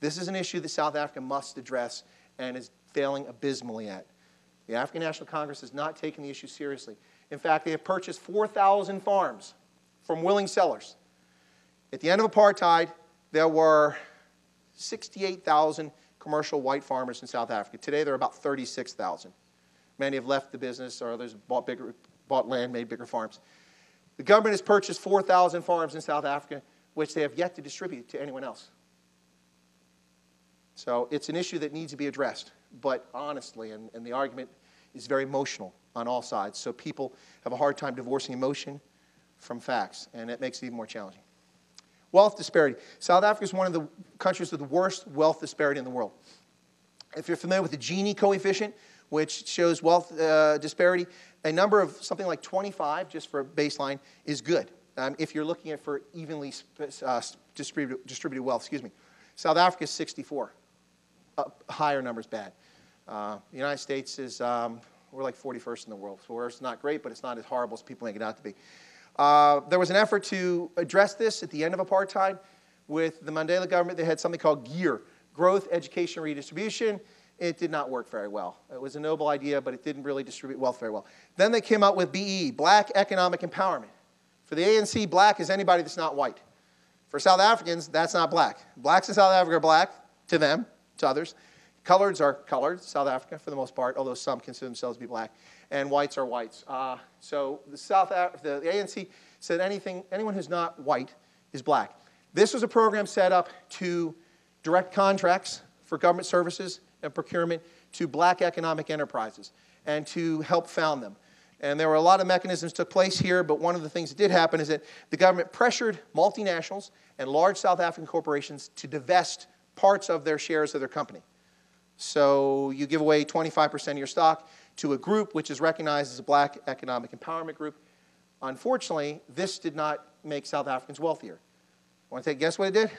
This is an issue that South Africa must address and is failing abysmally at. The African National Congress has not taken the issue seriously. In fact, they have purchased 4,000 farms from willing sellers. At the end of apartheid, there were 68,000 commercial white farmers in South Africa. Today, there are about 36,000. Many have left the business, or others bought, bigger, bought land, made bigger farms. The government has purchased 4,000 farms in South Africa, which they have yet to distribute to anyone else. So it's an issue that needs to be addressed. But honestly, and, and the argument is very emotional on all sides. So people have a hard time divorcing emotion from facts, and it makes it even more challenging. Wealth disparity. South Africa is one of the countries with the worst wealth disparity in the world. If you're familiar with the Gini coefficient, which shows wealth uh, disparity, a number of something like 25, just for a baseline, is good. Um, if you're looking at for evenly uh, distributed, distributed wealth, excuse me. South Africa is 64. Higher numbers bad. Uh, the United States is, um, we're like 41st in the world. So it's not great, but it's not as horrible as people make it out to be. Uh, there was an effort to address this at the end of apartheid with the Mandela government. They had something called GEAR, Growth, Education, Redistribution. It did not work very well. It was a noble idea, but it didn't really distribute wealth very well. Then they came out with BEE, Black Economic Empowerment. For the ANC, black is anybody that's not white. For South Africans, that's not black. Blacks in South Africa are black to them, to others. Coloreds are colored, South Africa for the most part, although some consider themselves to be black. And whites are whites. Uh, so the, South Af- the, ANC said anything, anyone who's not white is black. This was a program set up to direct contracts for government services and procurement to black economic enterprises and to help found them. And there were a lot of mechanisms took place here, but one of the things that did happen is that the government pressured multinationals and large South African corporations to divest parts of their shares of their company. So you give away 25% of your stock to a group which is recognized as a black economic empowerment group. Unfortunately, this did not make South Africans wealthier. Want to take guess what it did?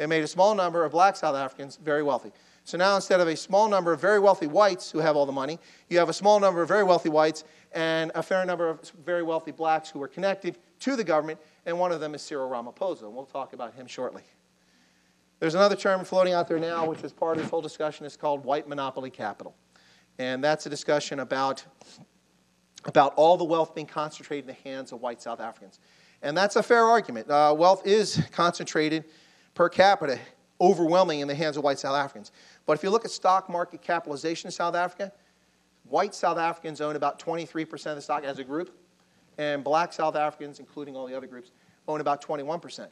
It made a small number of black South Africans very wealthy. So now instead of a small number of very wealthy whites who have all the money, you have a small number of very wealthy whites and a fair number of very wealthy blacks who are connected to the government, and one of them is Cyril Ramaphosa. And we'll talk about him shortly. There's another term floating out there now, which is part of this whole discussion. It's called white monopoly capital. And that's a discussion about, about all the wealth being concentrated in the hands of white South Africans. And that's a fair argument. Uh, wealth is concentrated per capita overwhelming in the hands of white South Africans. But if you look at stock market capitalization in South Africa, white South Africans own about 23% of the stock as a group, and black South Africans, including all the other groups, own about 21%.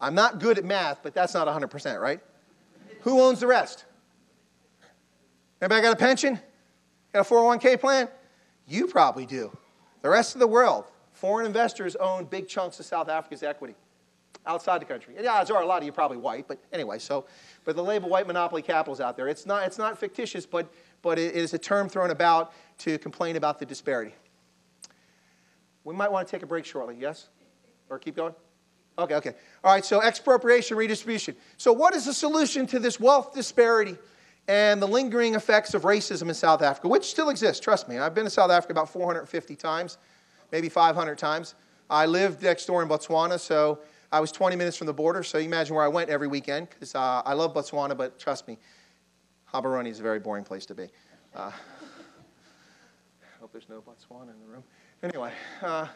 I'm not good at math, but that's not 100%, right? Who owns the rest? Everybody got a pension? Got a 401k plan? You probably do. The rest of the world, foreign investors own big chunks of South Africa's equity outside the country. And yeah, there are a lot of you probably white, but anyway, so, but the label white monopoly capital is out there. It's not, it's not fictitious, but, but it is a term thrown about to complain about the disparity. We might want to take a break shortly, yes? Or keep going? Okay, okay. All right, so expropriation, redistribution. So, what is the solution to this wealth disparity and the lingering effects of racism in South Africa, which still exists, trust me. I've been to South Africa about 450 times, maybe 500 times. I lived next door in Botswana, so I was 20 minutes from the border, so you imagine where I went every weekend, because uh, I love Botswana, but trust me, Gaborone is a very boring place to be. Uh, hope there's no Botswana in the room. Anyway, uh,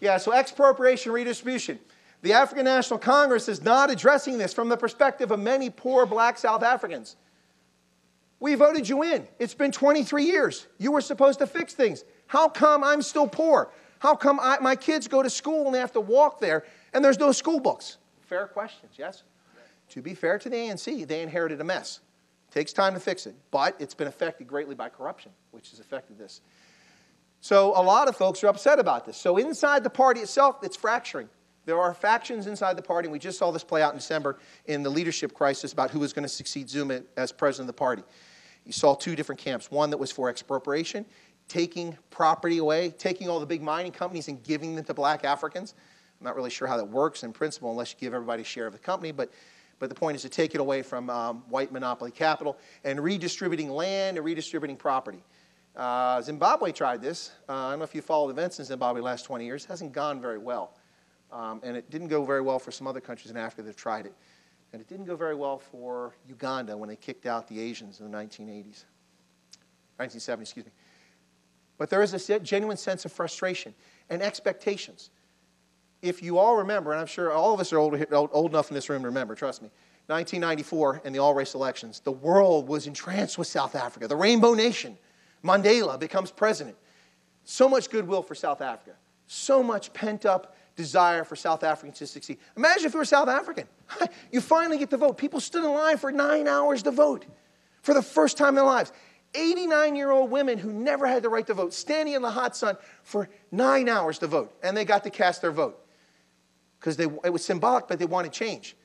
yeah, so expropriation, redistribution. The African National Congress is not addressing this from the perspective of many poor black South Africans. We voted you in. It's been 23 years. You were supposed to fix things. How come I'm still poor? How come I, my kids go to school and they have to walk there and there's no school books? Fair questions, yes? To be fair to the ANC, they inherited a mess. It takes time to fix it, but it's been affected greatly by corruption, which has affected this. So a lot of folks are upset about this. So inside the party itself, it's fracturing. There are factions inside the party, and we just saw this play out in December in the leadership crisis about who was going to succeed Zuma as president of the party. You saw two different camps one that was for expropriation, taking property away, taking all the big mining companies and giving them to black Africans. I'm not really sure how that works in principle unless you give everybody a share of the company, but, but the point is to take it away from um, white monopoly capital and redistributing land and redistributing property. Uh, Zimbabwe tried this. Uh, I don't know if you followed events in Zimbabwe the last 20 years. It hasn't gone very well. Um, and it didn't go very well for some other countries in Africa that have tried it. And it didn't go very well for Uganda when they kicked out the Asians in the 1980s, 1970s, excuse me. But there is a genuine sense of frustration and expectations. If you all remember, and I'm sure all of us are old, old enough in this room to remember, trust me, 1994 and the all race elections, the world was entranced with South Africa, the rainbow nation. Mandela becomes president. So much goodwill for South Africa. So much pent up desire for South Africans to succeed. Imagine if you were South African. you finally get to vote. People stood in line for nine hours to vote for the first time in their lives. 89 year old women who never had the right to vote, standing in the hot sun for nine hours to vote, and they got to cast their vote. Because it was symbolic, but they wanted change.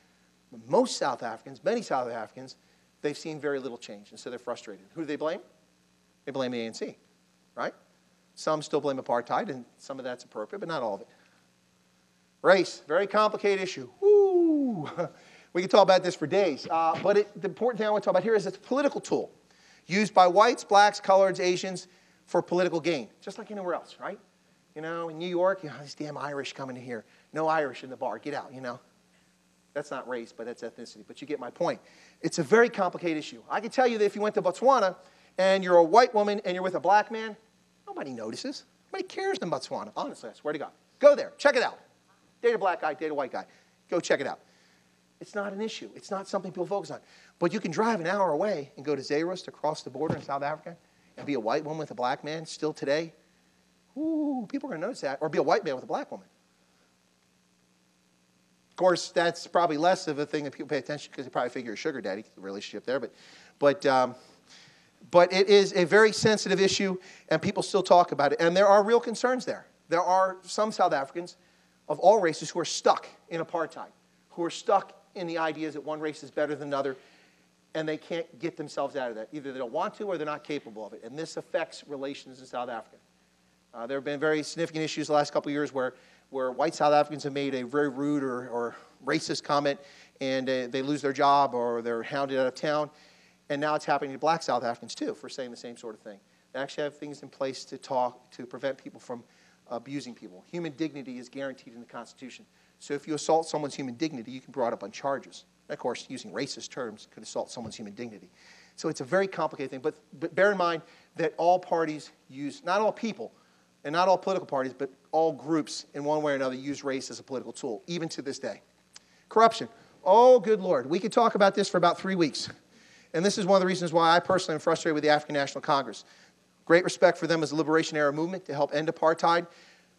But most South Africans, many South Africans, they've seen very little change, and so they're frustrated. Who do they blame? They blame the ANC, right? Some still blame apartheid, and some of that's appropriate, but not all of it. Race, very complicated issue. Woo! We can talk about this for days. Uh, but it, the important thing I want to talk about here is it's a political tool used by whites, blacks, coloreds, Asians for political gain, just like anywhere else, right? You know, in New York, you know, these damn Irish coming in here. No Irish in the bar. Get out, you know. That's not race, but that's ethnicity. But you get my point. It's a very complicated issue. I can tell you that if you went to Botswana and you're a white woman and you're with a black man, nobody notices. Nobody cares in Botswana. Honestly, I swear to God. Go there. Check it out. Date a black guy, date a white guy. Go check it out. It's not an issue. It's not something people focus on. But you can drive an hour away and go to Zeerust across the border in South Africa and be a white woman with a black man still today. Ooh, people are going to notice that. Or be a white man with a black woman. Of course, that's probably less of a thing that people pay attention because they probably figure a sugar daddy relationship there. But, but, um, but it is a very sensitive issue, and people still talk about it. And there are real concerns there. There are some South Africans of all races who are stuck in apartheid, who are stuck in the ideas that one race is better than another, and they can't get themselves out of that. Either they don't want to or they're not capable of it. And this affects relations in South Africa. Uh, there have been very significant issues the last couple of years where, where white South Africans have made a very rude or, or racist comment and uh, they lose their job or they're hounded out of town. And now it's happening to black South Africans too for saying the same sort of thing. They actually have things in place to talk, to prevent people from abusing people. Human dignity is guaranteed in the Constitution. So if you assault someone's human dignity, you can be brought up on charges. of course, using racist terms could assault someone's human dignity. So it's a very complicated thing. But, but bear in mind that all parties use, not all people, and not all political parties, but all groups in one way or another use race as a political tool, even to this day. Corruption. Oh, good Lord. We could talk about this for about three weeks. And this is one of the reasons why I personally am frustrated with the African National Congress. Great respect for them as a liberation era movement to help end apartheid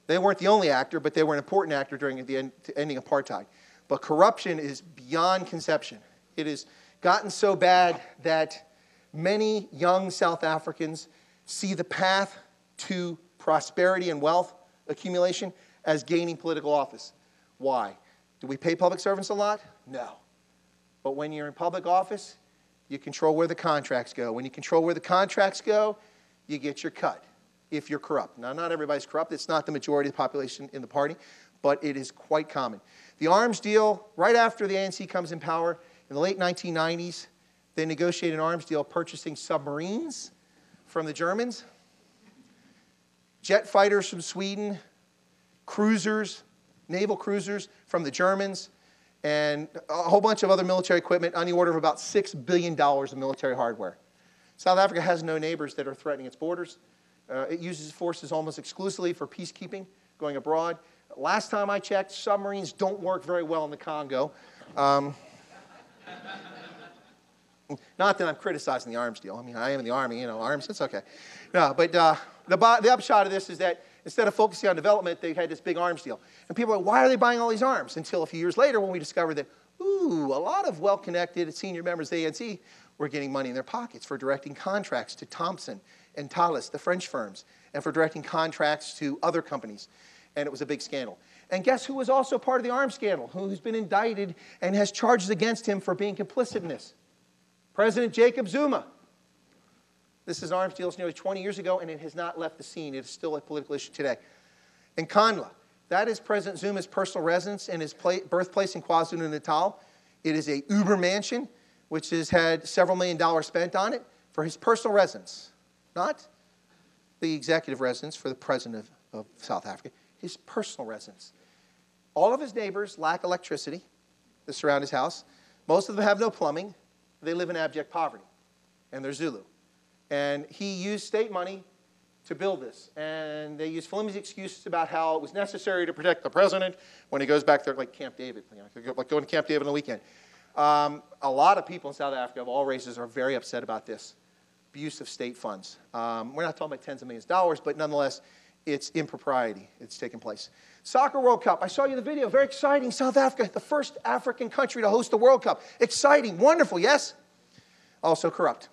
they weren't the only actor, but they were an important actor during the end, ending apartheid. But corruption is beyond conception. It has gotten so bad that many young South Africans see the path to prosperity and wealth accumulation as gaining political office. Why? Do we pay public servants a lot? No. But when you're in public office, you control where the contracts go. When you control where the contracts go, you get your cut if you're corrupt. Now, not everybody's corrupt. It's not the majority of the population in the party, but it is quite common. The arms deal, right after the ANC comes in power, in the late 1990s, they negotiated an arms deal purchasing submarines from the Germans, jet fighters from Sweden, cruisers, naval cruisers from the Germans, and a whole bunch of other military equipment on the order of about $6 billion of military hardware. South Africa has no neighbors that are threatening its borders. Uh, it uses forces almost exclusively for peacekeeping, going abroad. Last time I checked, submarines don't work very well in the Congo. Um, not that I'm criticizing the arms deal. I mean, I am in the Army, you know, arms, it's okay. No, but uh, the, the upshot of this is that instead of focusing on development, they had this big arms deal. And people are like, why are they buying all these arms? Until a few years later when we discovered that, ooh, a lot of well connected senior members of the ANC were getting money in their pockets for directing contracts to Thomson and Thales, the French firms, and for directing contracts to other companies. And it was a big scandal. And guess who was also part of the arms scandal, who's been indicted and has charges against him for being complicit in this? President Jacob Zuma. This is arms deal nearly 20 years ago, and it has not left the scene. It is still a political issue today. Nkandla, that is President Zuma's personal residence and his birthplace in KwaZulu Natal. It is a Uber mansion, which has had several million dollars spent on it for his personal residence not the executive residence for the president of, of South Africa, his personal residence. All of his neighbors lack electricity that surround his house. Most of them have no plumbing. They live in abject poverty, and they're Zulu. And he used state money to build this. And they use flimsy excuses about how it was necessary to protect the president when he goes back there, like Camp David, you know, like going to Camp David on the weekend. Um, a lot of people in South Africa of all races are very upset about this abuse of state funds. Um, we're not talking about tens of millions of dollars, but nonetheless, it's impropriety. It's taking place. Soccer World Cup. I saw you the video. Very exciting. South Africa, the first African country to host the World Cup. Exciting. Wonderful. Yes? Also corrupt.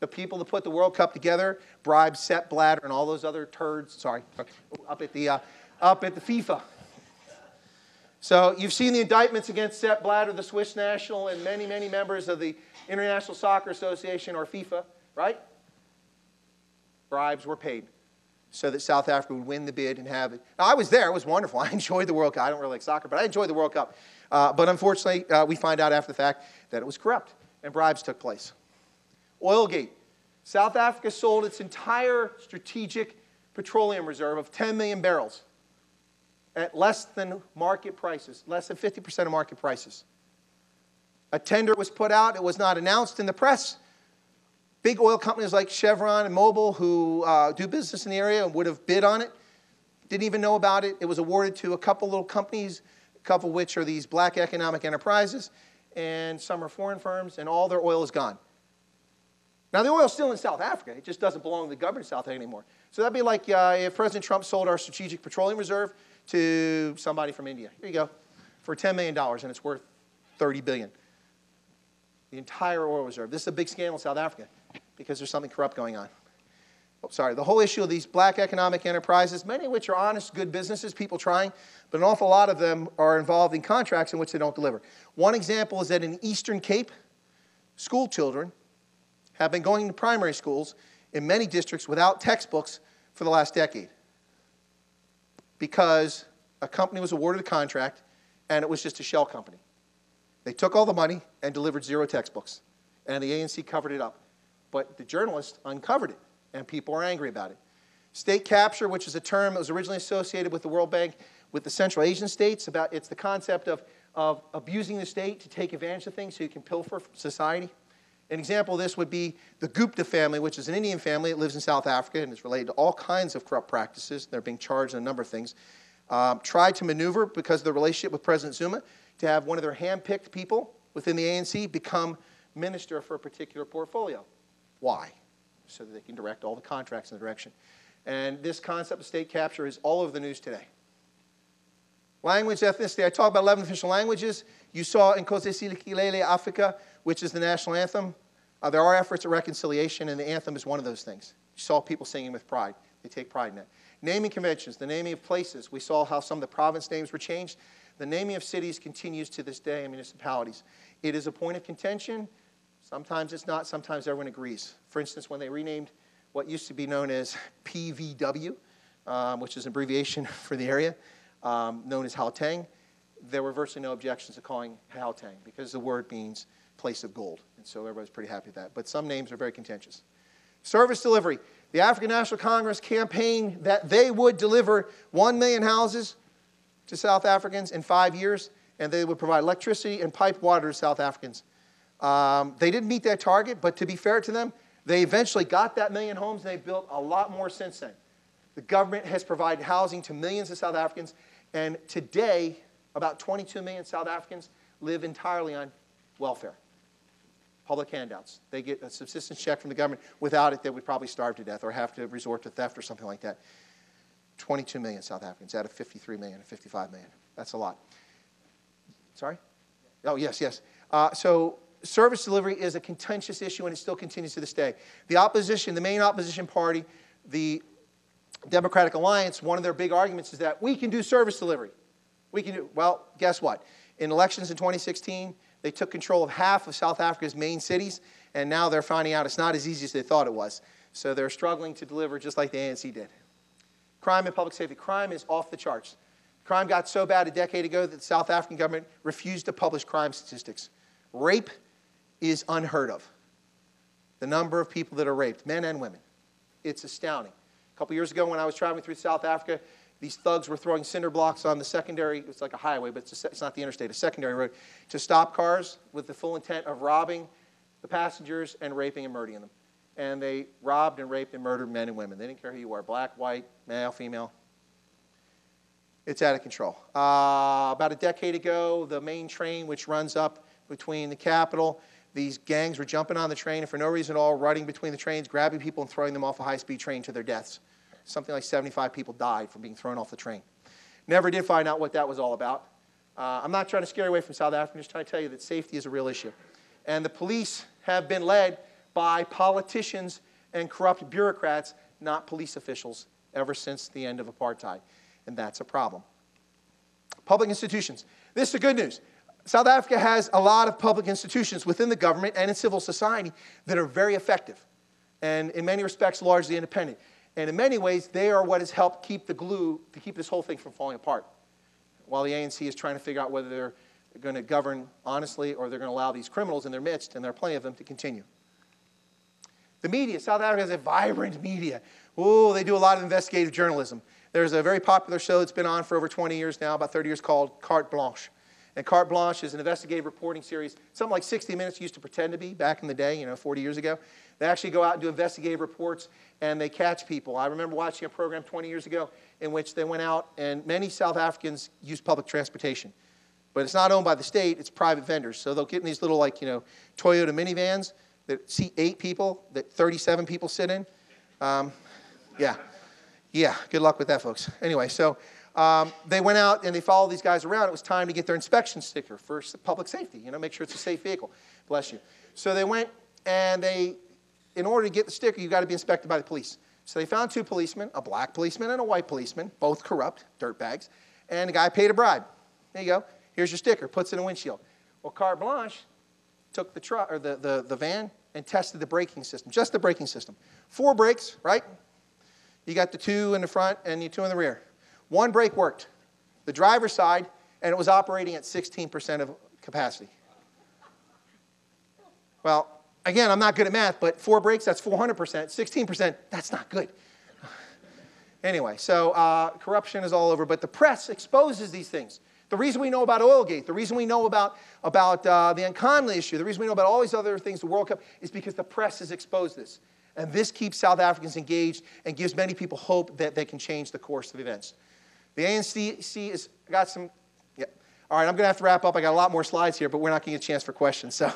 The people that put the World Cup together bribed Sepp Blatter and all those other turds. Sorry, up at the uh, up at the FIFA. So you've seen the indictments against Sepp Blatter, the Swiss national, and many, many members of the International Soccer Association or FIFA, right? Bribes were paid so that South Africa would win the bid and have it. Now, I was there. It was wonderful. I enjoyed the World Cup. I don't really like soccer, but I enjoyed the World Cup. Uh, but unfortunately, uh, we find out after the fact that it was corrupt and bribes took place. Oilgate. South Africa sold its entire strategic petroleum reserve of 10 million barrels at less than market prices, less than 50% of market prices. A tender was put out, it was not announced in the press. Big oil companies like Chevron and Mobil, who uh, do business in the area, and would have bid on it. Didn't even know about it. It was awarded to a couple little companies, a couple of which are these black economic enterprises, and some are foreign firms, and all their oil is gone. Now, the oil's still in South Africa. It just doesn't belong to the government of South Africa anymore. So that'd be like uh, if President Trump sold our strategic petroleum reserve to somebody from India. Here you go, for $10 million, and it's worth 30 billion. The entire oil reserve. This is a big scandal in South Africa because there's something corrupt going on. Oh, sorry, the whole issue of these black economic enterprises, many of which are honest, good businesses, people trying, but an awful lot of them are involved in contracts in which they don't deliver. One example is that in Eastern Cape, school children have been going to primary schools in many districts without textbooks for the last decade because a company was awarded a contract and it was just a shell company. They took all the money and delivered zero textbooks, and the ANC covered it up. But the journalists uncovered it, and people are angry about it. State capture, which is a term that was originally associated with the World Bank with the Central Asian states, about it's the concept of, of abusing the state to take advantage of things so you can pilfer society. An example of this would be the Gupta family, which is an Indian family that lives in South Africa and is related to all kinds of corrupt practices. They're being charged in a number of things. Um, tried to maneuver because of the relationship with President Zuma to have one of their hand-picked people within the ANC become minister for a particular portfolio. Why? So that they can direct all the contracts in the direction. And this concept of state capture is all over the news today. Language, ethnicity. I talk about 11 official languages. You saw in Nkosi Sikelel' Africa, which is the national anthem. Uh, there are efforts at reconciliation, and the anthem is one of those things. You saw people singing with pride. They take pride in it. Naming conventions, the naming of places. We saw how some of the province names were changed. The naming of cities continues to this day in municipalities. It is a point of contention. Sometimes it's not, sometimes everyone agrees. For instance, when they renamed what used to be known as PWV, um, which is an abbreviation for the area, um, known as Gauteng, there were virtually no objections to calling Gauteng because the word means place of gold. And so everybody's pretty happy with that. But some names are very contentious. Service delivery. The African National Congress campaigned that they would deliver 1 million houses to South Africans in five years, and they would provide electricity and piped water to South Africans. Um, they didn't meet that target, but to be fair to them, they eventually got that million homes and they built a lot more since then. The government has provided housing to millions of South Africans, and today, about 22 million South Africans live entirely on welfare, public handouts. They get a subsistence check from the government. Without it, they would probably starve to death or have to resort to theft or something like that. 22 million South Africans out of 53 million, 55 million. That's a lot. Sorry? Oh, yes, yes. Uh, so service delivery is a contentious issue, and it still continues to this day. The opposition, the main opposition party, the Democratic Alliance, one of their big arguments is that we can do service delivery. We can do, well, guess what? In elections in 2016, they took control of half of South Africa's main cities, and now they're finding out it's not as easy as they thought it was. So they're struggling to deliver just like the ANC did. Crime and public safety. Crime is off the charts. Crime got so bad a decade ago that the South African government refused to publish crime statistics. Rape is unheard of. The number of people that are raped, men and women. It's astounding. A couple years ago, when I was traveling through South Africa, these thugs were throwing cinder blocks on the secondary, it's like a highway, but it's, a, it's, not the interstate, a secondary road, to stop cars with the full intent of robbing the passengers and raping and murdering them. And they robbed and raped and murdered men and women. They didn't care who you were black, white, male, female. It's out of control. Uh, about a decade ago, the main train, which runs up between the capital these gangs were jumping on the train and for no reason at all, running between the trains, grabbing people and throwing them off a high speed train to their deaths. Something like 75 people died from being thrown off the train. Never did find out what that was all about. Uh, I'm not trying to scare away from South Africa, I'm just trying to tell you that safety is a real issue. And the police have been led by politicians and corrupt bureaucrats, not police officials, ever since the end of apartheid. And that's a problem. Public institutions. This is the good news. South Africa has a lot of public institutions within the government and in civil society that are very effective and, in many respects, largely independent. And in many ways, they are what has helped keep the glue to keep this whole thing from falling apart while the ANC is trying to figure out whether they're going to govern honestly or they're going to allow these criminals in their midst, and there are plenty of them, to continue. The media, South Africa has a vibrant media. Oh, they do a lot of investigative journalism. There's a very popular show that's been on for over 20 years now, about 30 years, called Carte Blanche. And Carte Blanche is an investigative reporting series, something like 60 Minutes used to pretend to be back in the day, you know, 40 years ago. They actually go out and do investigative reports and they catch people. I remember watching a program 20 years ago in which they went out and many South Africans use public transportation. But it's not owned by the state, it's private vendors. So they'll get in these little, like, you know, Toyota minivans that seat eight people, that 37 people sit in. Um, yeah. Yeah, good luck with that, folks. Anyway, so um, they went out and they followed these guys around. It was time to get their inspection sticker for public safety, you know, make sure it's a safe vehicle. Bless you. So they went and they in order to get the sticker, you've got to be inspected by the police. So they found two policemen, a black policeman and a white policeman, both corrupt, dirtbags, and the guy paid a bribe. There you go. Here's your sticker, puts in a windshield. Well, Carte Blanche took the truck or the, the, the van and tested the braking system, just the braking system. Four brakes, right? You got the two in the front and the two in the rear. One brake worked, the driver's side, and it was operating at 16% of capacity. Well, Again, I'm not good at math, but four brakes, that's 400%. 16%, that's not good. anyway, so uh, corruption is all over, but the press exposes these things. The reason we know about Oilgate, the reason we know about, about uh, the Nkandla issue, the reason we know about all these other things, the World Cup, is because the press has exposed this. And this keeps South Africans engaged and gives many people hope that they can change the course of events. The ANC has got some. Yeah. All right, I'm going to have to wrap up. I got a lot more slides here, but we're not going to get a chance for questions. So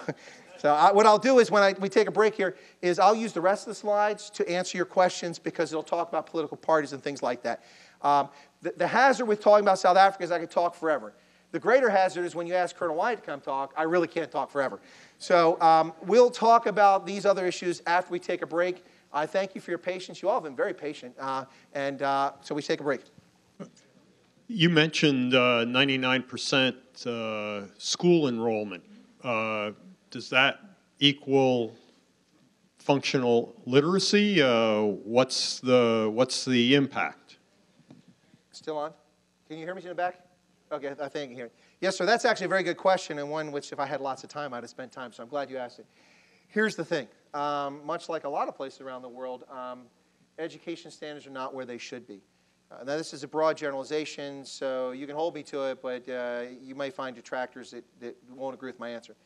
So I, what I'll do is when I, we take a break here is I'll use the rest of the slides to answer your questions because it'll talk about political parties and things like that. Um, the, the, hazard with talking about South Africa is I could talk forever. The greater hazard is when you ask Colonel Wyatt to come talk, I really can't talk forever. So um, we'll talk about these other issues after we take a break. I thank you for your patience. You all have been very patient. Uh, and uh, so we take a break. You mentioned uh, 99% uh, school enrollment. Uh, does that equal functional literacy? Uh, what's the what's the impact? Still on? Can you hear me in the back? Okay, I think you hear me. Yes, sir. That's actually a very good question, and one which, if I had lots of time, I'd have spent time. So I'm glad you asked it. Here's the thing: um, much like a lot of places around the world, um, education standards are not where they should be. Uh, now, this is a broad generalization, so you can hold me to it, but uh, you may find detractors that, that won't agree with my answer.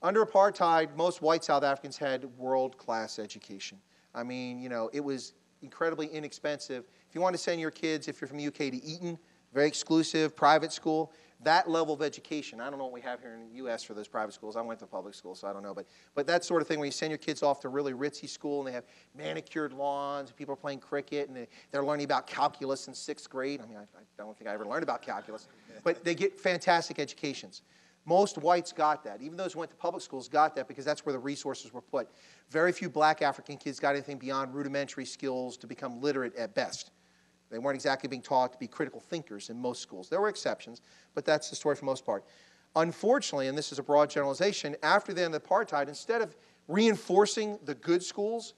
Under apartheid, most white South Africans had world class education. I mean, you know, it was incredibly inexpensive. If you want to send your kids, if you're from the UK, to Eton, very exclusive private school, that level of education. I don't know what we have here in the U.S. for those private schools. I went to public school, so I don't know. But, but that sort of thing, where you send your kids off to really ritzy school and they have manicured lawns, and people are playing cricket, and they, they're learning about calculus in sixth grade. I mean, I, I don't think I ever learned about calculus. But they get fantastic educations. Most whites got that. Even those who went to public schools got that because that's where the resources were put. Very few black African kids got anything beyond rudimentary skills to become literate at best. They weren't exactly being taught to be critical thinkers in most schools. There were exceptions, but that's the story for the most part. Unfortunately, and this is a broad generalization, after the end of apartheid, instead of reinforcing the good schools,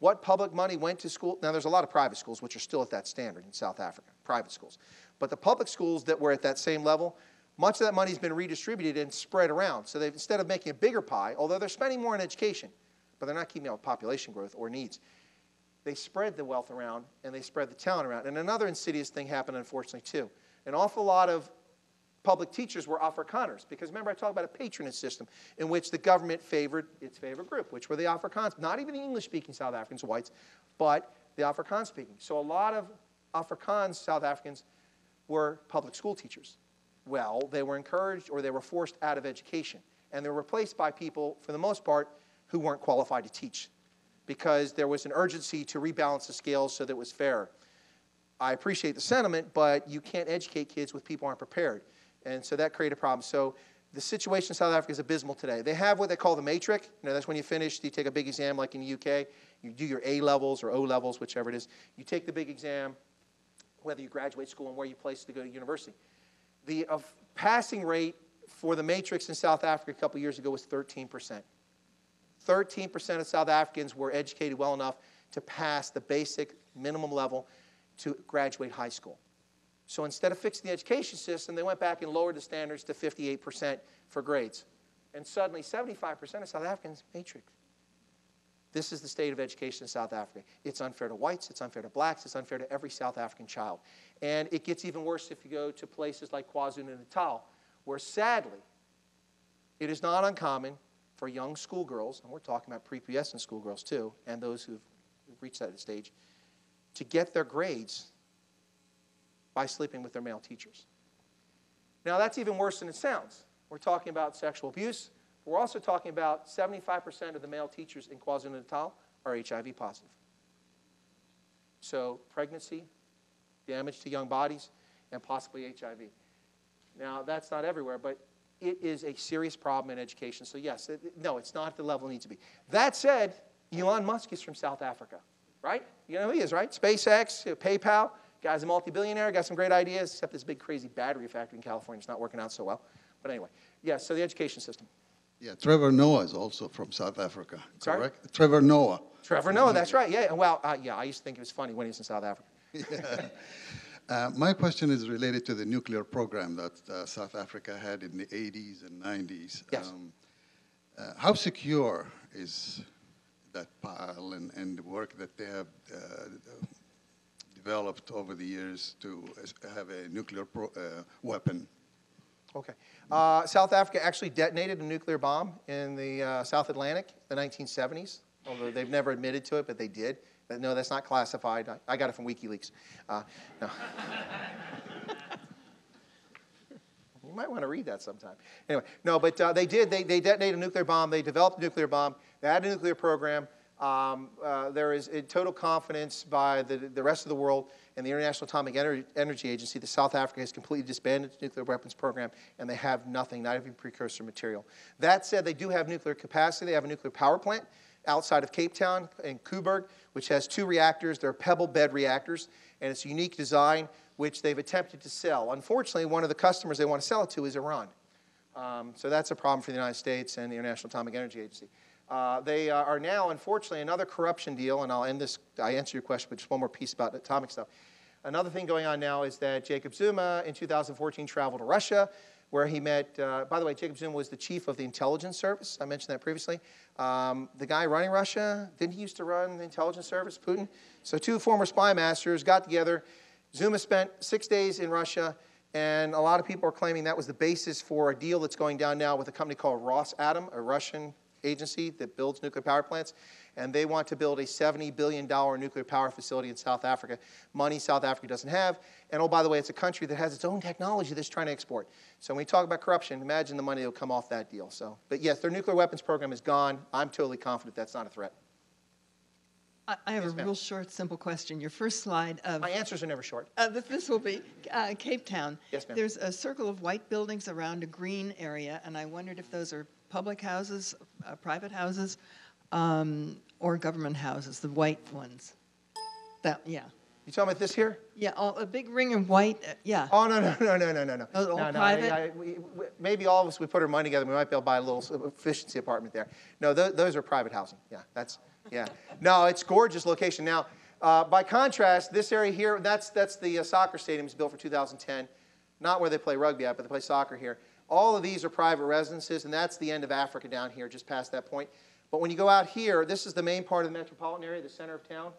what public money went to school? Now, there's a lot of private schools which are still at that standard in South Africa, private schools. But the public schools that were at that same level, much of that money has been redistributed and spread around. So they've, instead of making a bigger pie, although they're spending more on education, but they're not keeping up with population growth or needs, they spread the wealth around and they spread the talent around. And another insidious thing happened, unfortunately, too. An awful lot of public teachers were Afrikaners because remember I talked about a patronage system in which the government favored its favorite group, which were the Afrikaners, not even the English-speaking South Africans, whites, but the Afrikaans-speaking. So a lot of Afrikaans South Africans were public school teachers well, they were encouraged or they were forced out of education. and they were replaced by people, for the most part, who weren't qualified to teach because there was an urgency to rebalance the scales so that it was fair. I appreciate the sentiment, but you can't educate kids with people aren't prepared. And so that created a problem. So the situation in South Africa is abysmal today. They have what they call the matric. You know, that's when you finish, you take a big exam like in the UK. You do your A levels or O levels, whichever it is. You take the big exam, whether you graduate school and where you place to go to university. The uh, passing rate for the matric in South Africa a couple years ago was 13%. 13% of South Africans were educated well enough to pass the basic minimum level to graduate high school. So instead of fixing the education system, they went back and lowered the standards to 58% for grades. And suddenly, 75% of South Africans matric. This is the state of education in South Africa. It's unfair to whites, it's unfair to blacks, it's unfair to every South African child. And it gets even worse if you go to places like KwaZulu Natal, where sadly, it is not uncommon for young schoolgirls, and we're talking about prepubescent schoolgirls too, and those who've reached that stage, to get their grades by sleeping with their male teachers. Now, that's even worse than it sounds. We're talking about sexual abuse. We're also talking about 75% of the male teachers in KwaZulu Natal are HIV positive. So, pregnancy, damage to young bodies, and possibly HIV. Now, that's not everywhere, but it is a serious problem in education. So, yes, it, no, it's not at the level it needs to be. That said, Elon Musk is from South Africa, right? You know who he is, right? SpaceX, PayPal. Guy's a multi billionaire, got some great ideas, except this big crazy battery factory in California is not working out so well. But anyway, yes, yeah, so the education system. Yeah, Trevor Noah is also from South Africa, Sorry? correct? Trevor Noah. Trevor Noah, that's right. Yeah, well, uh, yeah, I used to think it was funny when he was in South Africa. yeah. Uh, my question is related to the nuclear program that uh, South Africa had in the 80s and 90s. Yes. Um, uh, how secure is that pile and, and the work that they have uh, developed over the years to have a nuclear pro, uh, weapon? Okay. Uh, South Africa actually detonated a nuclear bomb in the South Atlantic in the 1970s, although they've never admitted to it, but they did. No, that's not classified. I, I got it from WikiLeaks. Uh, no. you might want to read that sometime. Anyway, no, but uh, they did. They, they detonated a nuclear bomb. They developed a nuclear bomb. They had a nuclear program. Um, uh, there is total confidence by the, the rest of the world and the International Atomic Ener- Energy Agency that South Africa has completely disbanded its nuclear weapons program and they have nothing, not even precursor material. That said, they do have nuclear capacity. They have a nuclear power plant outside of Cape Town in Koeberg, which has two reactors. They're pebble bed reactors, and it's a unique design which they've attempted to sell. Unfortunately, one of the customers they want to sell it to is Iran. Um, so that's a problem for the United States and the International Atomic Energy Agency. Uh, they uh, are now, unfortunately, another corruption deal, and I'll end this, I answer your question, but just one more piece about atomic stuff. Another thing going on now is that Jacob Zuma in 2014 traveled to Russia where he met, uh, by the way, Jacob Zuma was the chief of the intelligence service. I mentioned that previously. Um, the guy running Russia, didn't he used to run the intelligence service, Putin? So two former spy masters got together. Zuma spent six days in Russia, and a lot of people are claiming that was the basis for a deal that's going down now with a company called Ross Rosatom, a Russian agency that builds nuclear power plants and they want to build a $70 billion nuclear power facility in South Africa. Money South Africa doesn't have. And oh, by the way, it's a country that has its own technology that's trying to export. So when we talk about corruption, imagine the money that will come off that deal. So, but yes, their nuclear weapons program is gone. I'm totally confident that's not a threat. I have yes, a real short, simple question. Your first slide of my answers are never short. Uh, this will be uh, Cape Town. Yes, ma'am. There's a circle of white buildings around a green area, and I wondered if those are public houses, uh, private houses, um, or government houses, the white ones. That, yeah. You talking about this here? Yeah, all, a big ring of white, uh, yeah. Oh, no, no, no, no, no, no. no. Oh, all no, private? I, we, we, maybe all of us, we put our money together, we might be able to buy a little efficiency apartment there. No, th- those are private housing. Yeah, that's, yeah. No, it's gorgeous location. Now, uh, by contrast, this area here, that's, that's the uh, soccer stadium. It's built for 2010. Not where they play rugby at, but they play soccer here. All of these are private residences, and that's the end of Africa down here, just past that point. But when you go out here, this is the main part of the metropolitan area, the center of town.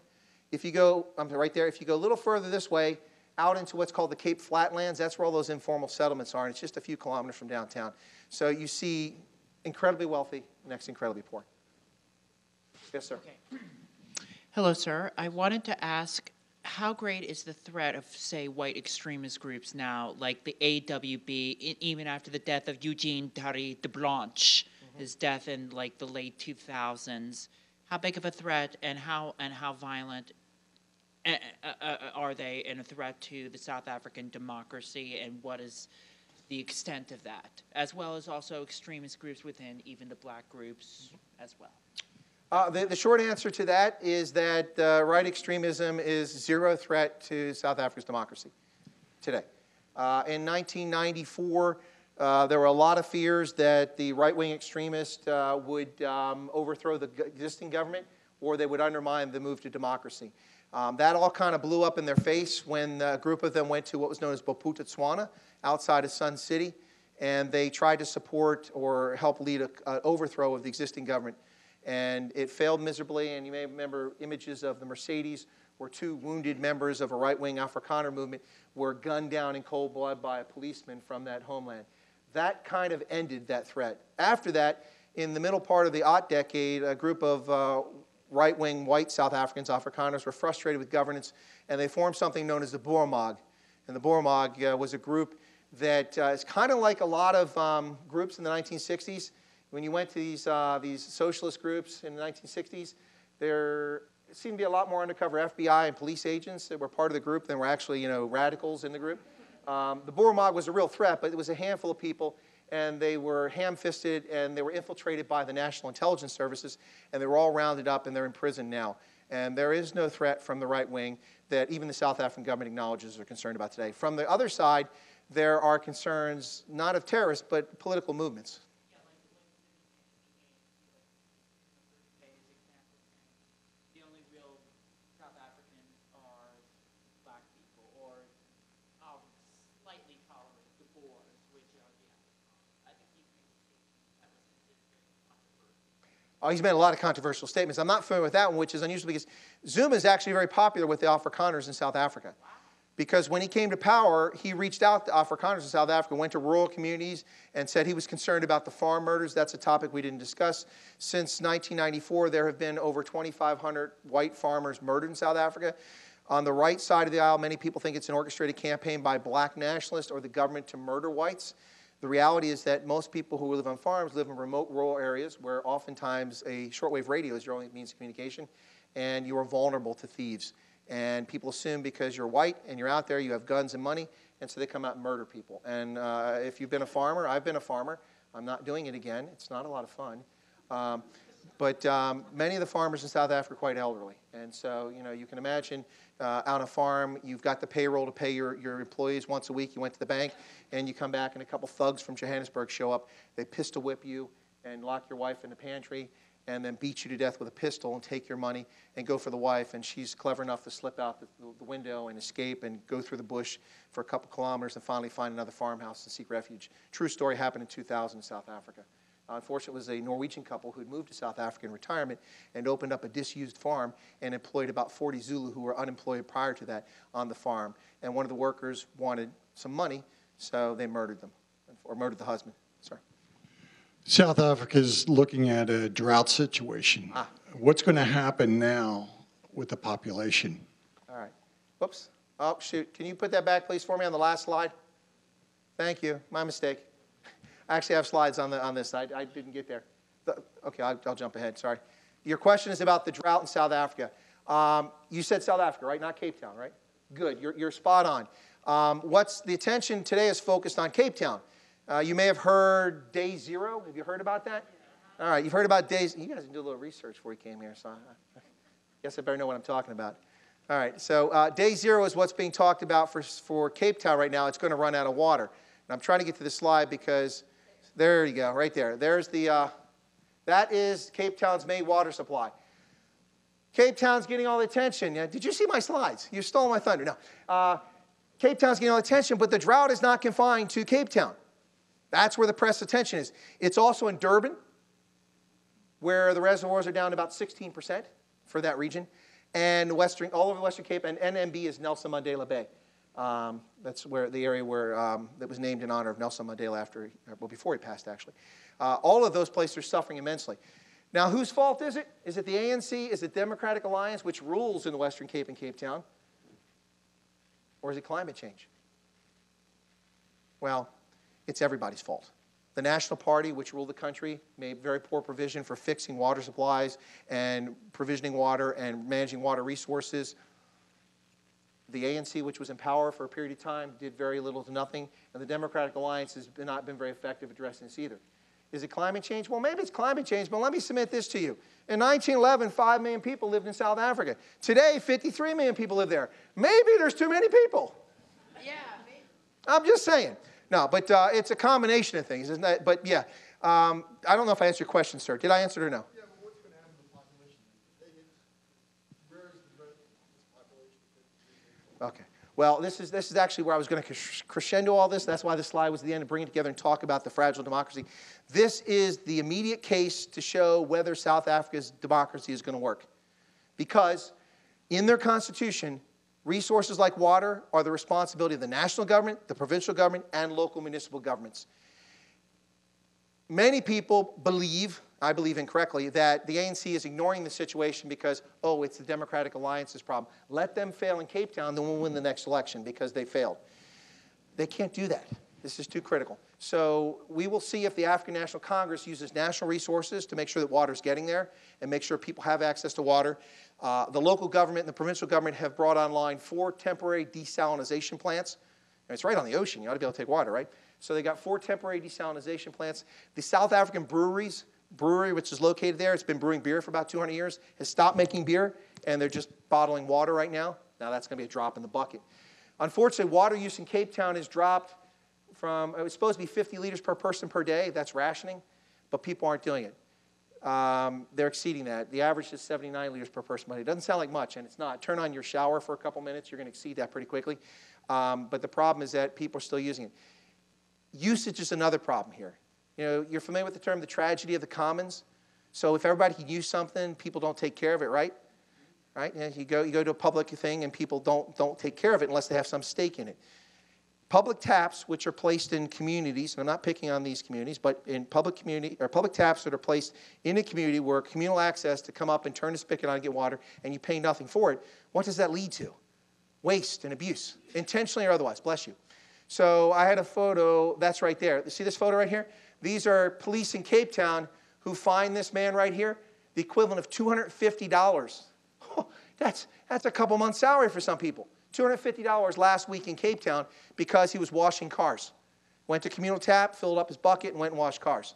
If you go, I'm right there, if you go a little further this way, out into what's called the Cape Flatlands, that's where all those informal settlements are, and it's just a few kilometers from downtown. So you see incredibly wealthy next incredibly poor. Yes, sir. Okay. Hello, sir. I wanted to ask how great is the threat of, say, white extremist groups now, like the AWB, even after the death of Eugene Terre'Blanche, his death in like the late 2000s? How big of a threat and how and how violent uh, uh, uh, are they and a threat to the South African democracy, and what is the extent of that, as well as also extremist groups within even the black groups as well? Uh, the, the short answer to that is that uh, right extremism is zero threat to South Africa's democracy today. Uh, in 1994, uh, there were a lot of fears that the right wing extremists uh, would um, overthrow the existing government or they would undermine the move to democracy. Um, that all kind of blew up in their face when a group of them went to what was known as Bophuthatswana outside of Sun City, and they tried to support or help lead an overthrow of the existing government and it failed miserably. And you may remember images of the Mercedes, where two wounded members of a right wing Afrikaner movement were gunned down in cold blood by a policeman from that homeland. That kind of ended that threat. After that, in the middle part of the Ott decade, a group of uh, right wing white South Africans, Afrikaners, were frustrated with governance, and they formed something known as the Boeremag. And the Boeremag uh, was a group that uh, is kind of like a lot of um, groups in the 1960s when you went to these, uh, these socialist groups in the 1960s, there seemed to be a lot more undercover FBI and police agents that were part of the group than were actually, you know, radicals in the group. Um, the Boeremag was a real threat, but it was a handful of people, and they were ham-fisted, and they were infiltrated by the National Intelligence Services, and they were all rounded up, and they're in prison now. And there is no threat from the right wing that even the South African government acknowledges or concerned about today. From the other side, there are concerns not of terrorists, but political movements. the only real South Africans are black people, or um, slightly tolerate the Boers, which are the I think he's been ever since it's been Oh, he's made a lot of controversial statements. I'm not familiar with that one, which is unusual because Zuma is actually very popular with the Afrikaners in South Africa. Because when he came to power, he reached out to Afrikaners in South Africa, went to rural communities, and said he was concerned about the farm murders. That's a topic we didn't discuss. Since 1994, there have been over 2,500 white farmers murdered in South Africa. On the right side of the aisle, many people think it's an orchestrated campaign by black nationalists or the government to murder whites. The reality is that most people who live on farms live in remote rural areas where oftentimes a shortwave radio is your only means of communication, and you are vulnerable to thieves. And people assume because you're white and you're out there, you have guns and money, and so they come out and murder people. And uh, if you've been a farmer, I've been a farmer. I'm not doing it again. It's not a lot of fun. Um, but um, many of the farmers in South Africa are quite elderly. And so, you know, you can imagine uh, on a farm, you've got the payroll to pay your, your employees once a week. You went to the bank, and you come back, and a couple thugs from Johannesburg show up. They pistol whip you and lock your wife in the pantry and then beat you to death with a pistol and take your money and go for the wife. And she's clever enough to slip out the, the window and escape and go through the bush for a couple kilometers and finally find another farmhouse and seek refuge. True story happened in 2000 in South Africa. Unfortunately, it was a Norwegian couple who had moved to South Africa in retirement and opened up a disused farm and employed about 40 Zulu who were unemployed prior to that on the farm. And one of the workers wanted some money, so they murdered them, or murdered the husband. Sorry. South Africa is looking at a drought situation. Ah. What's going to happen now with the population? All right. Whoops. Oh, shoot. Can you put that back, please, for me on the last slide? Thank you. My mistake. I actually have slides on, the, on this. I, I didn't get there. The- okay, I'll, I'll jump ahead. Sorry. Your question is about the drought in South Africa. Um, you said South Africa, right? Not Cape Town, right? Good. You're, you're spot on. Um, what's the attention today is focused on Cape Town. Uh, you may have heard Day Zero. Have you heard about that? All right, you've heard about days. You guys did a little research before you came here, so I, guess I better know what I'm talking about. All right, so uh, Day Zero is what's being talked about for, for Cape Town right now. It's going to run out of water. And I'm trying to get to the slide because there you go, right there. There's the, uh, that is Cape Town's main water supply. Cape Town's getting all the attention. Yeah, did you see my slides? You stole my thunder. No. Uh, Cape Town's getting all the attention, but the drought is not confined to Cape Town. That's where the press attention is. It's also in Durban, where the reservoirs are down about 16% for that region, and Western, all over the Western Cape, and NMB is Nelson Mandela Bay. Um, that's where the area where um, that was named in honor of Nelson Mandela after, well, before he passed, actually. Uh, all of those places are suffering immensely. Now, whose fault is it? Is it the ANC? Is it Democratic Alliance, which rules in the Western Cape and Cape Town? or is it climate change? Well, it's everybody's fault. The National Party, which ruled the country, made very poor provision for fixing water supplies and provisioning water and managing water resources. The ANC, which was in power for a period of time, did very little to nothing. And the Democratic Alliance has been, not been very effective addressing this either. Is it climate change? Well, maybe it's climate change, but let me submit this to you. In 1911, 5 million people lived in South Africa. Today, 53 million people live there. Maybe there's too many people. Yeah. I'm just saying. No, but uh, it's a combination of things, isn't that? But yeah, um, I don't know if I answered your question, sir. Did I answer it or no? Yeah, but what's going to happen to the population? Where is the rest of this population? Okay. Well, this is, this is actually where I was going to crescendo all this. That's why the slide was at the end to bring it together and talk about the fragile democracy. This is the immediate case to show whether South Africa's democracy is going to work. Because in their constitution, resources like water are the responsibility of the national government, the provincial government, and local municipal governments. Many people believe I believe incorrectly, that the ANC is ignoring the situation because, oh, it's the Democratic Alliance's problem. Let them fail in Cape Town, then we'll win the next election because they failed. They can't do that. This is too critical. So we will see if the African National Congress uses national resources to make sure that water is getting there and make sure people have access to water. Uh, the local government and the provincial government have brought online four temporary desalination plants. And it's right on the ocean. You ought to be able to take water, right? So they got four temporary desalination plants. The South African breweries brewery, which is located there, it's been brewing beer for about 200 years, has stopped making beer, and they're just bottling water right now. Now that's going to be a drop in the bucket. Unfortunately, water use in Cape Town has dropped from, it was supposed to be 50 liters per person per day. That's rationing, but people aren't doing it. Um, they're exceeding that. The average is 79 liters per person per day. It doesn't sound like much, and it's not. Turn on your shower for a couple minutes, you're going to exceed that pretty quickly. Um, but the problem is that people are still using it. Usage is another problem here. You know, you're familiar with the term the tragedy of the commons? So if everybody can use something, people don't take care of it, right? Right? you, go, you go to a public thing and people don't, don't take care of it unless they have some stake in it. Public taps, which are placed in communities, and I'm not picking on these communities, but in public community or public taps that are placed in a community where communal access to come up and turn the spigot on and get water, and you pay nothing for it, what does that lead to? Waste and abuse, intentionally or otherwise. Bless you. So I had a photo, that's right there. See this photo right here? These are police in Cape Town who find this man right here, the equivalent of $250. that's, that's a couple months' salary for some people. $250 last week in Cape Town because he was washing cars. Went to communal tap, filled up his bucket, and went and washed cars.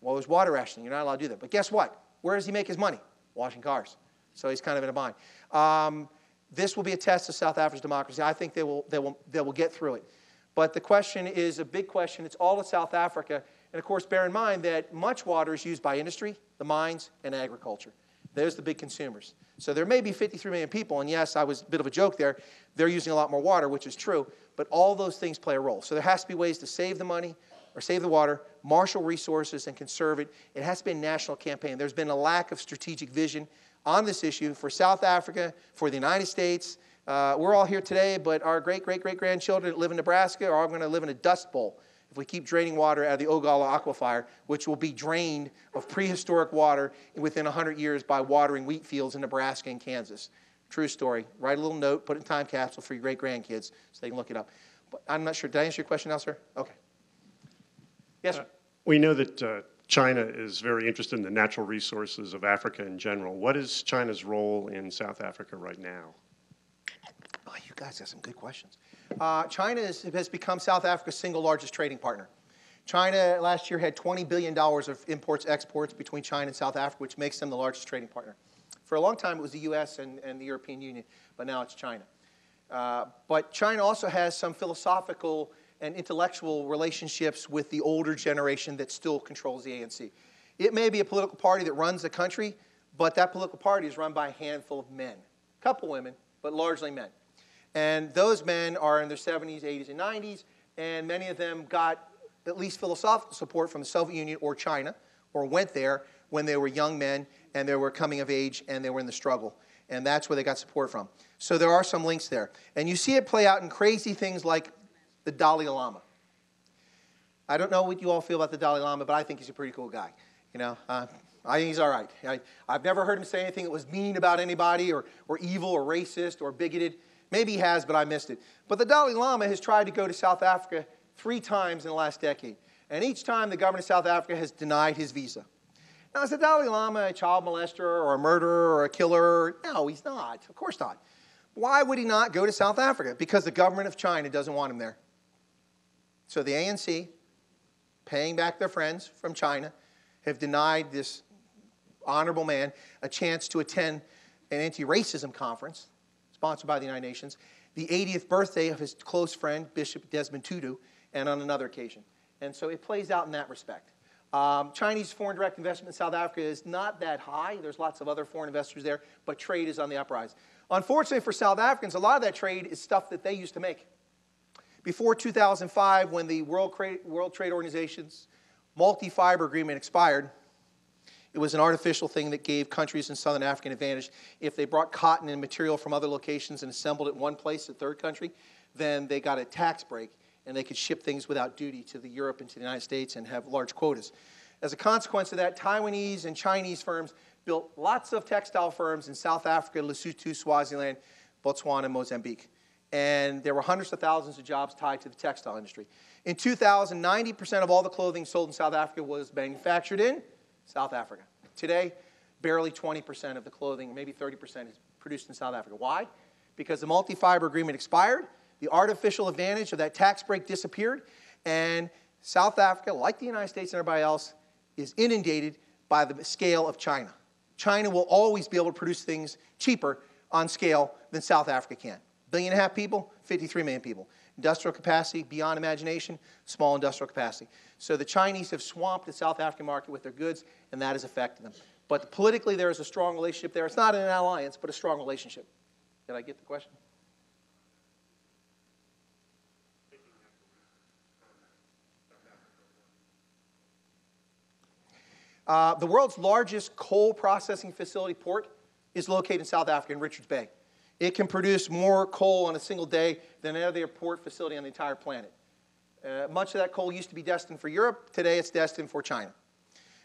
Well, there's water rationing. You're not allowed to do that. But guess what? Where does he make his money? Washing cars. So he's kind of in a bind. Um, this will be a test of South Africa's democracy. I think they will, they, will, they will get through it. But the question is a big question. It's all of South Africa. And of course, bear in mind that much water is used by industry, the mines, and agriculture. There's the big consumers. So there may be 53 million people, and yes, I was a bit of a joke there. They're using a lot more water, which is true, but all those things play a role. So there has to be ways to save the money or save the water, marshal resources, and conserve it. It has to be a national campaign. There's been a lack of strategic vision on this issue for South Africa, for the United States. Uh, we're all here today, but our great, great, great grandchildren that live in Nebraska are all going to live in a dust bowl if we keep draining water out of the Ogallala aquifer, which will be drained of prehistoric water within 100 years by watering wheat fields in Nebraska and Kansas. True story. Write a little note, put it in time capsule for your great grandkids so they can look it up. But I'm not sure. Did I answer your question now, sir? Okay. Yes, sir. Uh, we know that uh, China is very interested in the natural resources of Africa in general. What is China's role in South Africa right now? You guys got some good questions. Uh, China is, has become South Africa's single largest trading partner. China last year had $20 billion of imports, exports between China and South Africa, which makes them the largest trading partner. For a long time, it was the US and, and the European Union, but now it's China. Uh, but China also has some philosophical and intellectual relationships with the older generation that still controls the ANC. It may be a political party that runs the country, but that political party is run by a handful of men. A couple women, but largely men. And those men are in their 70s, 80s, and 90s, and many of them got at least philosophical support from the Soviet Union or China, or went there when they were young men and they were coming of age and they were in the struggle. And that's where they got support from. So there are some links there. And you see it play out in crazy things like the Dalai Lama. I don't know what you all feel about the Dalai Lama, but I think he's a pretty cool guy. You know, uh, I think he's all right. I, have never heard him say anything that was mean about anybody or, or evil or racist or bigoted. Maybe he has, but I missed it. But the Dalai Lama has tried to go to South Africa three times in the last decade. And each time the government of South Africa has denied his visa. Now, is the Dalai Lama a child molester or a murderer or a killer? No, he's not. Of course not. Why would he not go to South Africa? Because the government of China doesn't want him there. So the ANC, paying back their friends from China, have denied this honorable man a chance to attend an anti racism conference sponsored by the United Nations, the 80th birthday of his close friend, Bishop Desmond Tutu, and on another occasion. And so it plays out in that respect. Um, Chinese foreign direct investment in South Africa is not that high. There's lots of other foreign investors there, but trade is on the uprise. Unfortunately for South Africans, a lot of that trade is stuff that they used to make. Before 2005, when the World, World Trade Organization's multi fiber agreement expired, it was an artificial thing that gave countries in southern Africa an advantage. If they brought cotton and material from other locations and assembled it in one place, a third country, then they got a tax break and they could ship things without duty to the Europe and to the United States and have large quotas. As a consequence of that, Taiwanese and Chinese firms built lots of textile firms in South Africa, Lesotho, Swaziland, Botswana, and Mozambique. And there were hundreds of thousands of jobs tied to the textile industry. In 2000, 90% of all the clothing sold in South Africa was manufactured in South Africa. Today, barely 20% of the clothing, maybe 30%, is produced in South Africa. Why? Because the multi fiber agreement expired, the artificial advantage of that tax break disappeared, and South Africa, like the United States and everybody else, is inundated by the scale of China. China will always be able to produce things cheaper on scale than South Africa can. Billion and a half people, 53 million people. Industrial capacity beyond imagination, small industrial capacity. So the Chinese have swamped the South African market with their goods, and that has affected them. But politically, there is a strong relationship there. It's not an alliance, but a strong relationship. Did I get the question? Uh, the world's largest coal processing facility port is located in South Africa in Richards Bay. It can produce more coal on a single day than any other port facility on the entire planet. Uh, much of that coal used to be destined for Europe. Today it's destined for China.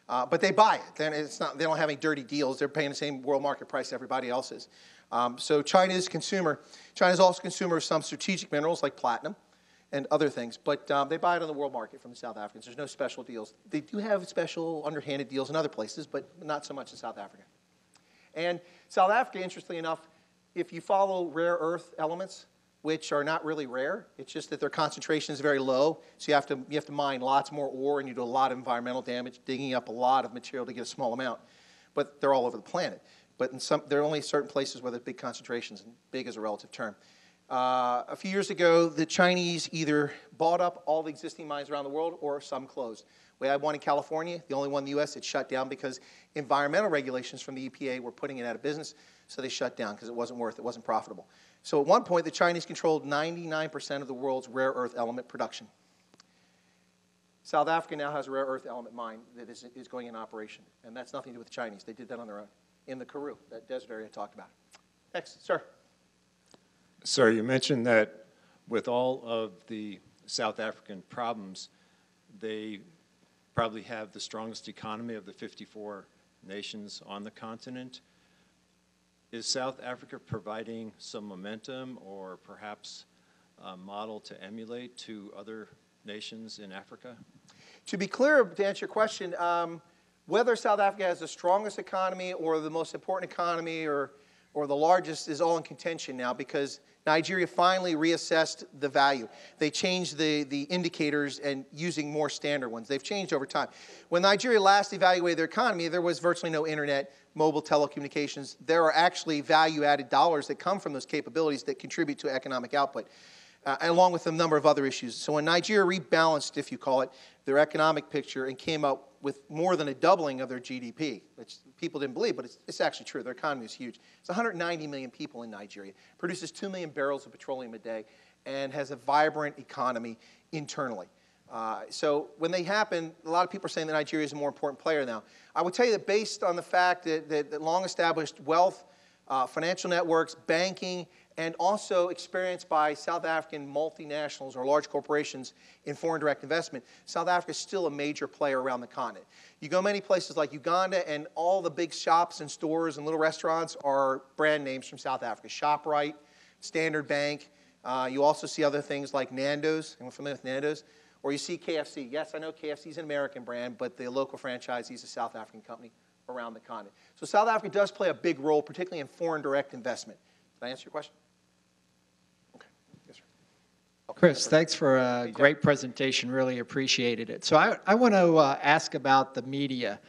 Uh, but they buy it. Then it's not, they don't have any dirty deals. They're paying the same world market price as everybody else is. Um, so China's consumer, China is also consumer of some strategic minerals like platinum and other things. But um, they buy it on the world market from the South Africans. There's no special deals. They do have special underhanded deals in other places, but not so much in South Africa. And South Africa, interestingly enough, if you follow rare earth elements, which are not really rare, it's just that their concentration is very low. So you have to, you have to mine lots more ore and you do a lot of environmental damage, digging up a lot of material to get a small amount. But they're all over the planet. But in some, there are only certain places where there's big concentrations, and big is a relative term. Uh, a few years ago, the Chinese either bought up all the existing mines around the world or some closed. We had one in California, the only one in the U.S. that shut down because environmental regulations from the EPA were putting it out of business. So they shut down because it wasn't worth it, wasn't profitable. So at one point, the Chinese controlled 99% of the world's rare earth element production. South Africa now has a rare earth element mine that is, is going in operation, and that's nothing to do with the Chinese. They did that on their own in the Karoo, that desert area I talked about. Next, sir. Sir, you mentioned that with all of the South African problems, they probably have the strongest economy of the 54 nations on the continent. Is South Africa providing some momentum or perhaps a model to emulate to other nations in Africa? To be clear, to answer your question, um, whether South Africa has the strongest economy or the most important economy or, or the largest is all in contention now because Nigeria finally reassessed the value. They changed the, the indicators and using more standard ones. They've changed over time. When Nigeria last evaluated their economy, there was virtually no internet, mobile telecommunications. There are actually value added dollars that come from those capabilities that contribute to economic output. Uh, along with a number of other issues. So when Nigeria rebalanced, if you call it, their economic picture and came up with more than a doubling of their GDP, which people didn't believe, but it's, it's actually true. Their economy is huge. It's 190 million people in Nigeria, produces 2 million barrels of petroleum a day, and has a vibrant economy internally. Uh, so when they happen, a lot of people are saying that Nigeria is a more important player now. I would tell you that based on the fact that, that, that long established wealth, uh, financial networks, banking, and also experienced by South African multinationals or large corporations in foreign direct investment, South Africa is still a major player around the continent. You go many places like Uganda, and all the big shops and stores and little restaurants are brand names from South Africa ShopRite, Standard Bank. Uh, you also see other things like Nando's. Anyone familiar with Nando's? Or you see KFC. Yes, I know KFC is an American brand, but the local franchisee is a South African company around the continent. So South Africa does play a big role, particularly in foreign direct investment. Did I answer your question? Okay. Yes, sir. Okay. Chris, thanks for a great presentation. Really appreciated it. So I, I want to uh, ask about the media.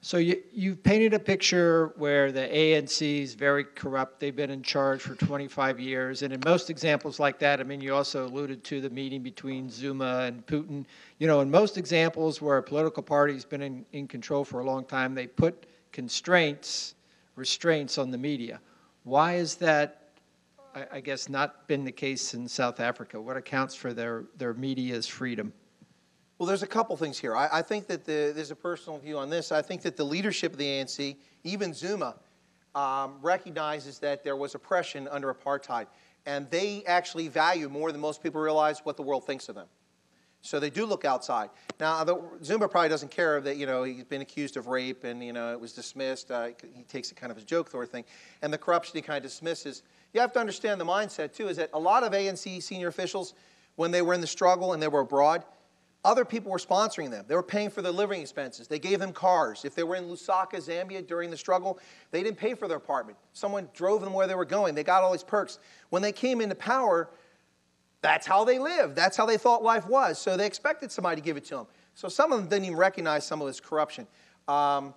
So you, you've painted a picture where the ANC is very corrupt. They've been in charge for 25 years. And in most examples like that, I mean, you also alluded to the meeting between Zuma and Putin. You know, in most examples where a political party's been in, in control for a long time, they put constraints, restraints on the media. Why is that, I, I guess, not been the case in South Africa? What accounts for their, their media's freedom? Well, there's a couple things here. I, I think that the, there's a personal view on this. I think that the leadership of the ANC, even Zuma, um, recognizes that there was oppression under apartheid, and they actually value more than most people realize what the world thinks of them. So they do look outside. Now, the, Zuma probably doesn't care that you know he's been accused of rape and you know it was dismissed. Uh, he takes it kind of as a joke sort of thing, and the corruption he kind of dismisses. You have to understand the mindset too. Is that a lot of ANC senior officials, when they were in the struggle and they were abroad, other people were sponsoring them. They were paying for their living expenses. They gave them cars. If they were in Lusaka, Zambia during the struggle, they didn't pay for their apartment. Someone drove them where they were going. They got all these perks. When they came into power, that's how they lived. That's how they thought life was. So they expected somebody to give it to them. So some of them didn't even recognize some of this corruption. Um,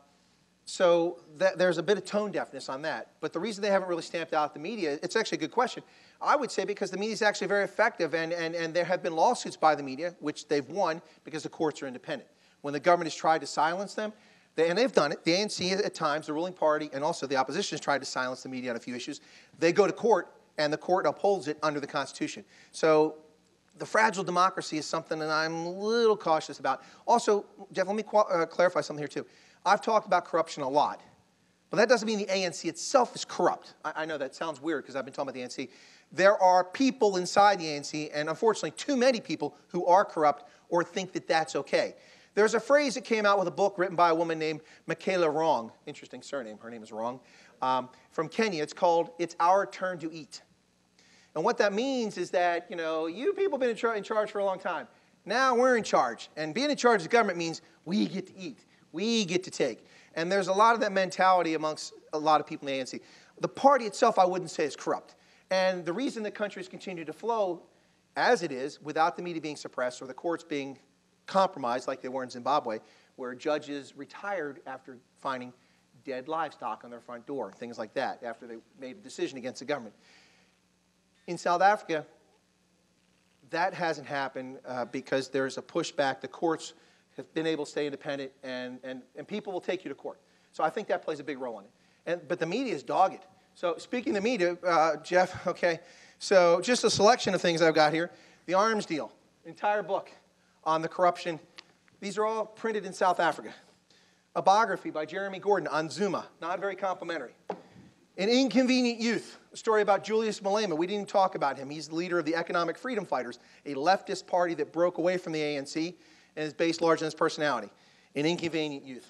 so that, there's a bit of tone deafness on that. But the reason they haven't really stamped out the media, it's actually a good question. I would say because the media is actually very effective, and, and, and there have been lawsuits by the media, which they've won because the courts are independent. When the government has tried to silence them, they, and they've done it, the ANC at times, the ruling party, and also the opposition has tried to silence the media on a few issues. They go to court, and the court upholds it under the Constitution. So the fragile democracy is something that I'm a little cautious about. Also, Jeff, let me uh, clarify something here, too. I've talked about corruption a lot, but that doesn't mean the ANC itself is corrupt. I, I know that sounds weird because I've been talking about the ANC. There are people inside the ANC, and unfortunately, too many people who are corrupt or think that that's okay. There's a phrase that came out with a book written by a woman named Michela Wrong. Interesting surname. Her name is Wrong. Um, from Kenya. It's called "It's Our Turn to Eat." And what that means is that you know you people have been in, char- in charge for a long time. Now we're in charge, and being in charge of government means we get to eat, we get to take. And there's a lot of that mentality amongst a lot of people in the ANC. The party itself, I wouldn't say is corrupt. And the reason the countries continue to flow as it is, without the media being suppressed or the courts being compromised like they were in Zimbabwe, where judges retired after finding dead livestock on their front door, things like that, after they made a decision against the government. In South Africa, that hasn't happened uh, because there's a pushback. The courts have been able to stay independent, and, and, and people will take you to court. So I think that plays a big role in it. And, but the media is dogged. So speaking the media, uh, Jeff, okay, so just a selection of things I've got here. The arms deal, entire book on the corruption. These are all printed in South Africa. A biography by Jeremy Gordin on Zuma, not very complimentary. An Inconvenient Youth, a story about Julius Malema. We didn't even talk about him. He's the leader of the Economic Freedom Fighters, a leftist party that broke away from the ANC and is based largely on his personality. An Inconvenient Youth.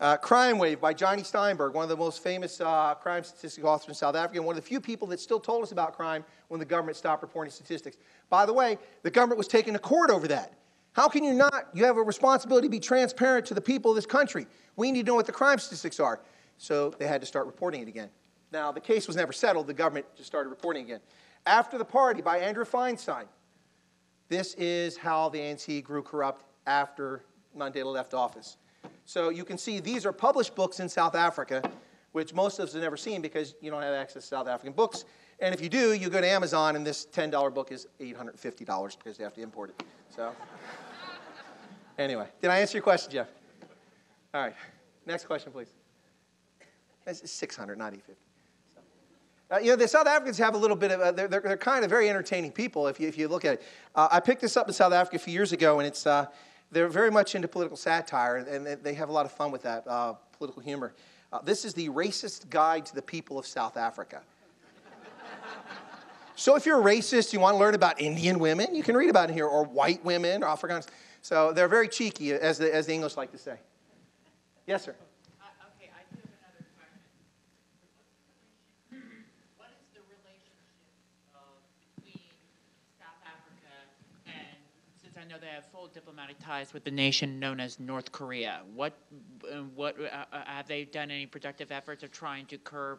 Uh, crime Wave by Jonny Steinberg, one of the most famous uh, crime statistic authors in South Africa, and one of the few people that still told us about crime when the government stopped reporting statistics. By the way, the government was taken to court over that. How can you not? You have a responsibility to be transparent to the people of this country. We need to know what the crime statistics are. So they had to start reporting it again. Now, the case was never settled. The government just started reporting again. After the Party by Andrew Feinstein. This is how the ANC grew corrupt after Mandela left office. So you can see these are published books in South Africa, which most of us have never seen because you don't have access to South African books. And if you do, you go to Amazon, and this $10 book is $850 because they have to import it. So, anyway, did I answer your question, Jeff? All right. Next question, please. It's 600, not 850. Uh, you know, the South Africans have a little bit of, uh, they're, they're, kind of very entertaining people if you, if you look at it. Uh, I picked this up in South Africa a few years ago, and it's, uh, they're very much into political satire, and they have a lot of fun with that, uh, political humor. Uh, this is the Racist Guide to the People of South Africa. so if you're a racist, you want to learn about Indian women, you can read about it here, or white women, or Afrikaans. So they're very cheeky, as the, as the English like to say. Yes, sir. okay, I do have another question. What is the relationship they have full diplomatic ties with the nation known as North Korea. What, uh, what uh, uh, have they done any productive efforts of trying to curb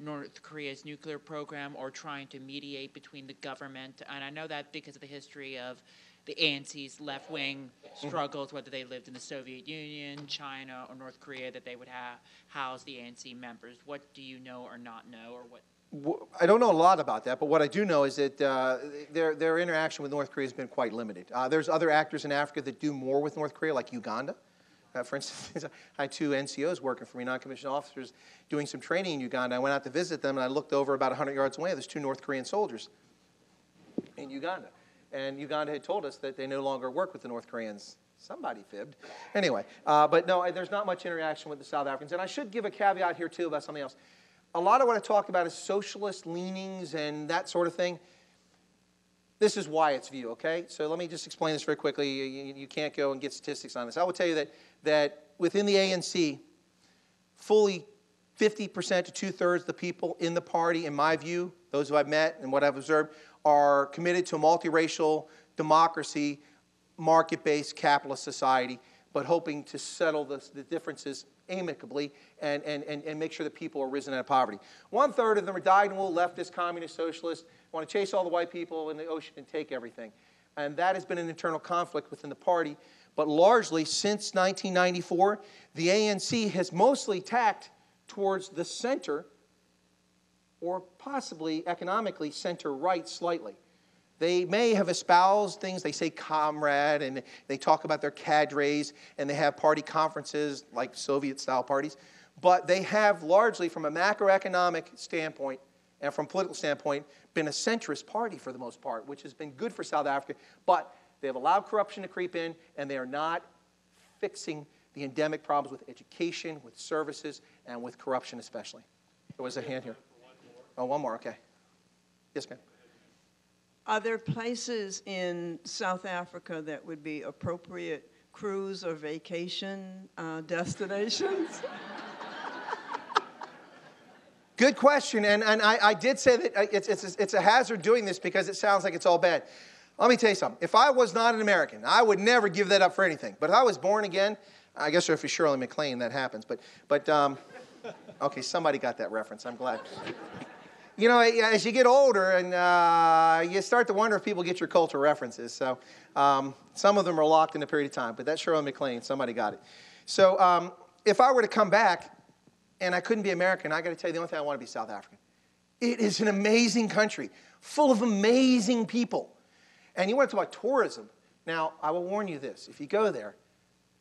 North Korea's nuclear program or trying to mediate between the government? And I know that because of the history of the ANC's left wing struggles, whether they lived in the Soviet Union, China, or North Korea, that they would ha- house the ANC members. What do you know or not know, or what? I don't know a lot about that, but what I do know is that uh, their, their interaction with North Korea has been quite limited. Uh, there's other actors in Africa that do more with North Korea, like Uganda. Uh, for instance, I had two NCOs working for me, non-commissioned officers, doing some training in Uganda. I went out to visit them, and I looked over about 100 yards away. There's two North Korean soldiers in Uganda. And Uganda had told us that they no longer work with the North Koreans. Somebody fibbed. Anyway, uh, but no, there's not much interaction with the South Africans. And I should give a caveat here, too, about something else. A lot of what I talk about is socialist leanings and that sort of thing. This is Wyatt's view, okay? So let me just explain this very quickly. You, you can't go and get statistics on this. I will tell you that, that within the ANC, fully 50% to two thirds of the people in the party, in my view, those who I've met and what I've observed, are committed to a multiracial democracy, market based capitalist society, but hoping to settle the, the differences amicably and, and, and, and make sure that people are risen out of poverty. One third of them are dyed in wool, leftist, communist, socialist, want to chase all the white people in the ocean and take everything. And that has been an internal conflict within the party. But largely, since 1994, the ANC has mostly tacked towards the center or possibly economically center right slightly. They may have espoused things, they say comrade, and they talk about their cadres, and they have party conferences like Soviet style parties. But they have largely, from a macroeconomic standpoint and from political standpoint, been a centrist party for the most part, which has been good for South Africa. But they have allowed corruption to creep in, and they are not fixing the endemic problems with education, with services, and with corruption especially. There was a hand here. Oh, one more, oh, okay. Yes, ma'am. Are there places in South Africa that would be appropriate cruise or vacation uh, destinations? Good question, and, and I, I did say that uh, it's, it's, it's a hazard doing this because it sounds like it's all bad. Let me tell you something. If I was not an American, I would never give that up for anything. But if I was born again, I guess if you're Shirley MacLaine, that happens. But, but um, okay, somebody got that reference. I'm glad. You know, as you get older, and uh, you start to wonder if people get your cultural references. So um, some of them are locked in a period of time. But that's Shirley MacLaine. Somebody got it. So um, if I were to come back and I couldn't be American, I got to tell you the only thing I want to be South African. It is an amazing country, full of amazing people. And you want to talk about tourism. Now, I will warn you this if you go there,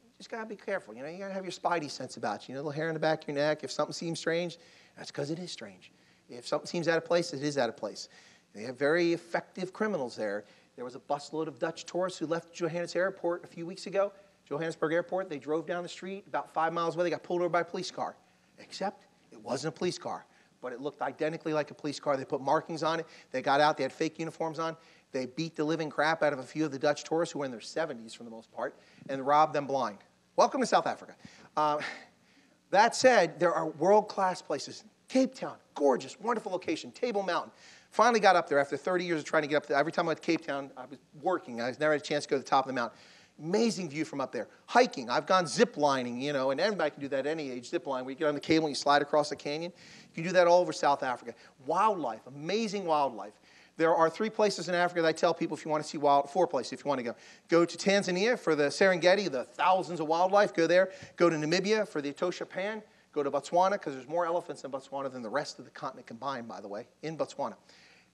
you just got to be careful. You know, you got to have your spidey sense about you. You know, little hair in the back of your neck. If something seems strange, that's because it is strange. If something seems out of place, it is out of place. They have very effective criminals there. There was a busload of Dutch tourists who left Johannesburg Airport a few weeks ago. Johannesburg Airport, they drove down the street about five miles away. They got pulled over by a police car, except it wasn't a police car, but it looked identically like a police car. They put markings on it. They got out. They had fake uniforms on. They beat the living crap out of a few of the Dutch tourists who were in their 70s for the most part and robbed them blind. Welcome to South Africa. Uh, that said, there are world class places. Cape Town, gorgeous, wonderful location. Table Mountain. Finally got up there after 30 years of trying to get up there. Every time I went to Cape Town, I was working. I never had a chance to go to the top of the mountain. Amazing view from up there. Hiking. I've gone zip lining, you know, and everybody can do that at any age. Zip line, where you get on the cable and you slide across the canyon. You can do that all over South Africa. Wildlife, amazing wildlife. There are three places in Africa that I tell people if you want to see wild, four places if you want to go. Go to Tanzania for the Serengeti, the thousands of wildlife, go there. Go to Namibia for the Etosha Pan. Go to Botswana because there's more elephants in Botswana than the rest of the continent combined, by the way, in Botswana.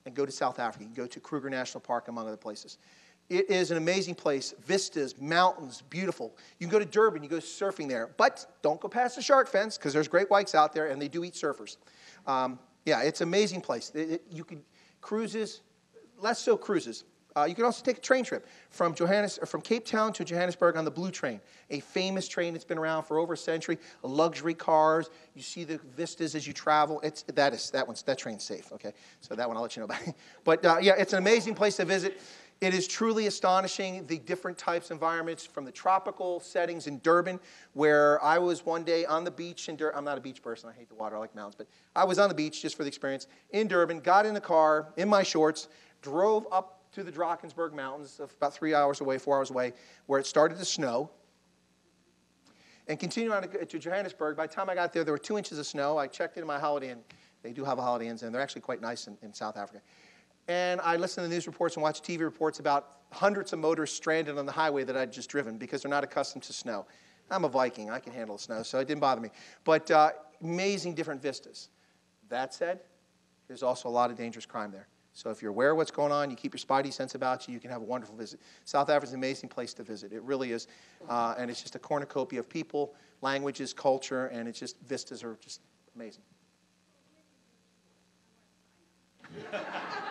And go to South Africa. You can go to Kruger National Park, among other places. It is an amazing place. Vistas, mountains, beautiful. You can go to Durban, you go surfing there. But don't go past the shark fence because there's great whites out there and they do eat surfers. Um, yeah, it's an amazing place. It, it, you could cruises, less so cruises. Uh, you can also take a train trip from, Johannes, from Cape Town to Johannesburg on the Blue Train, a famous train that's been around for over a century. Luxury cars. You see the vistas as you travel. It's that is that one's that train's safe. Okay, so that one I'll let you know about. but uh, yeah, it's an amazing place to visit. It is truly astonishing the different types of environments from the tropical settings in Durban, where I was one day on the beach in Durban. I'm not a beach person, I hate the water, I like mountains, but I was on the beach just for the experience in Durban, got in the car in my shorts, drove up to the Drakensberg Mountains, about three hours away, four hours away, where it started to snow. And continued on to, Johannesburg. By the time I got there, there were two inches of snow. I checked into my Holiday Inn. They do have a Holiday Inn, and they're actually quite nice in, in South Africa. And I listened to the news reports and watched TV reports about hundreds of motors stranded on the highway that I'd just driven because they're not accustomed to snow. I'm a Viking. I can handle the snow, so it didn't bother me. But uh, amazing different vistas. That said, there's also a lot of dangerous crime there. So if you're aware of what's going on, you keep your spidey sense about you, you can have a wonderful visit. South Africa's an amazing place to visit. It really is. Uh, and it's just a cornucopia of people, languages, culture, and it's just vistas are just amazing.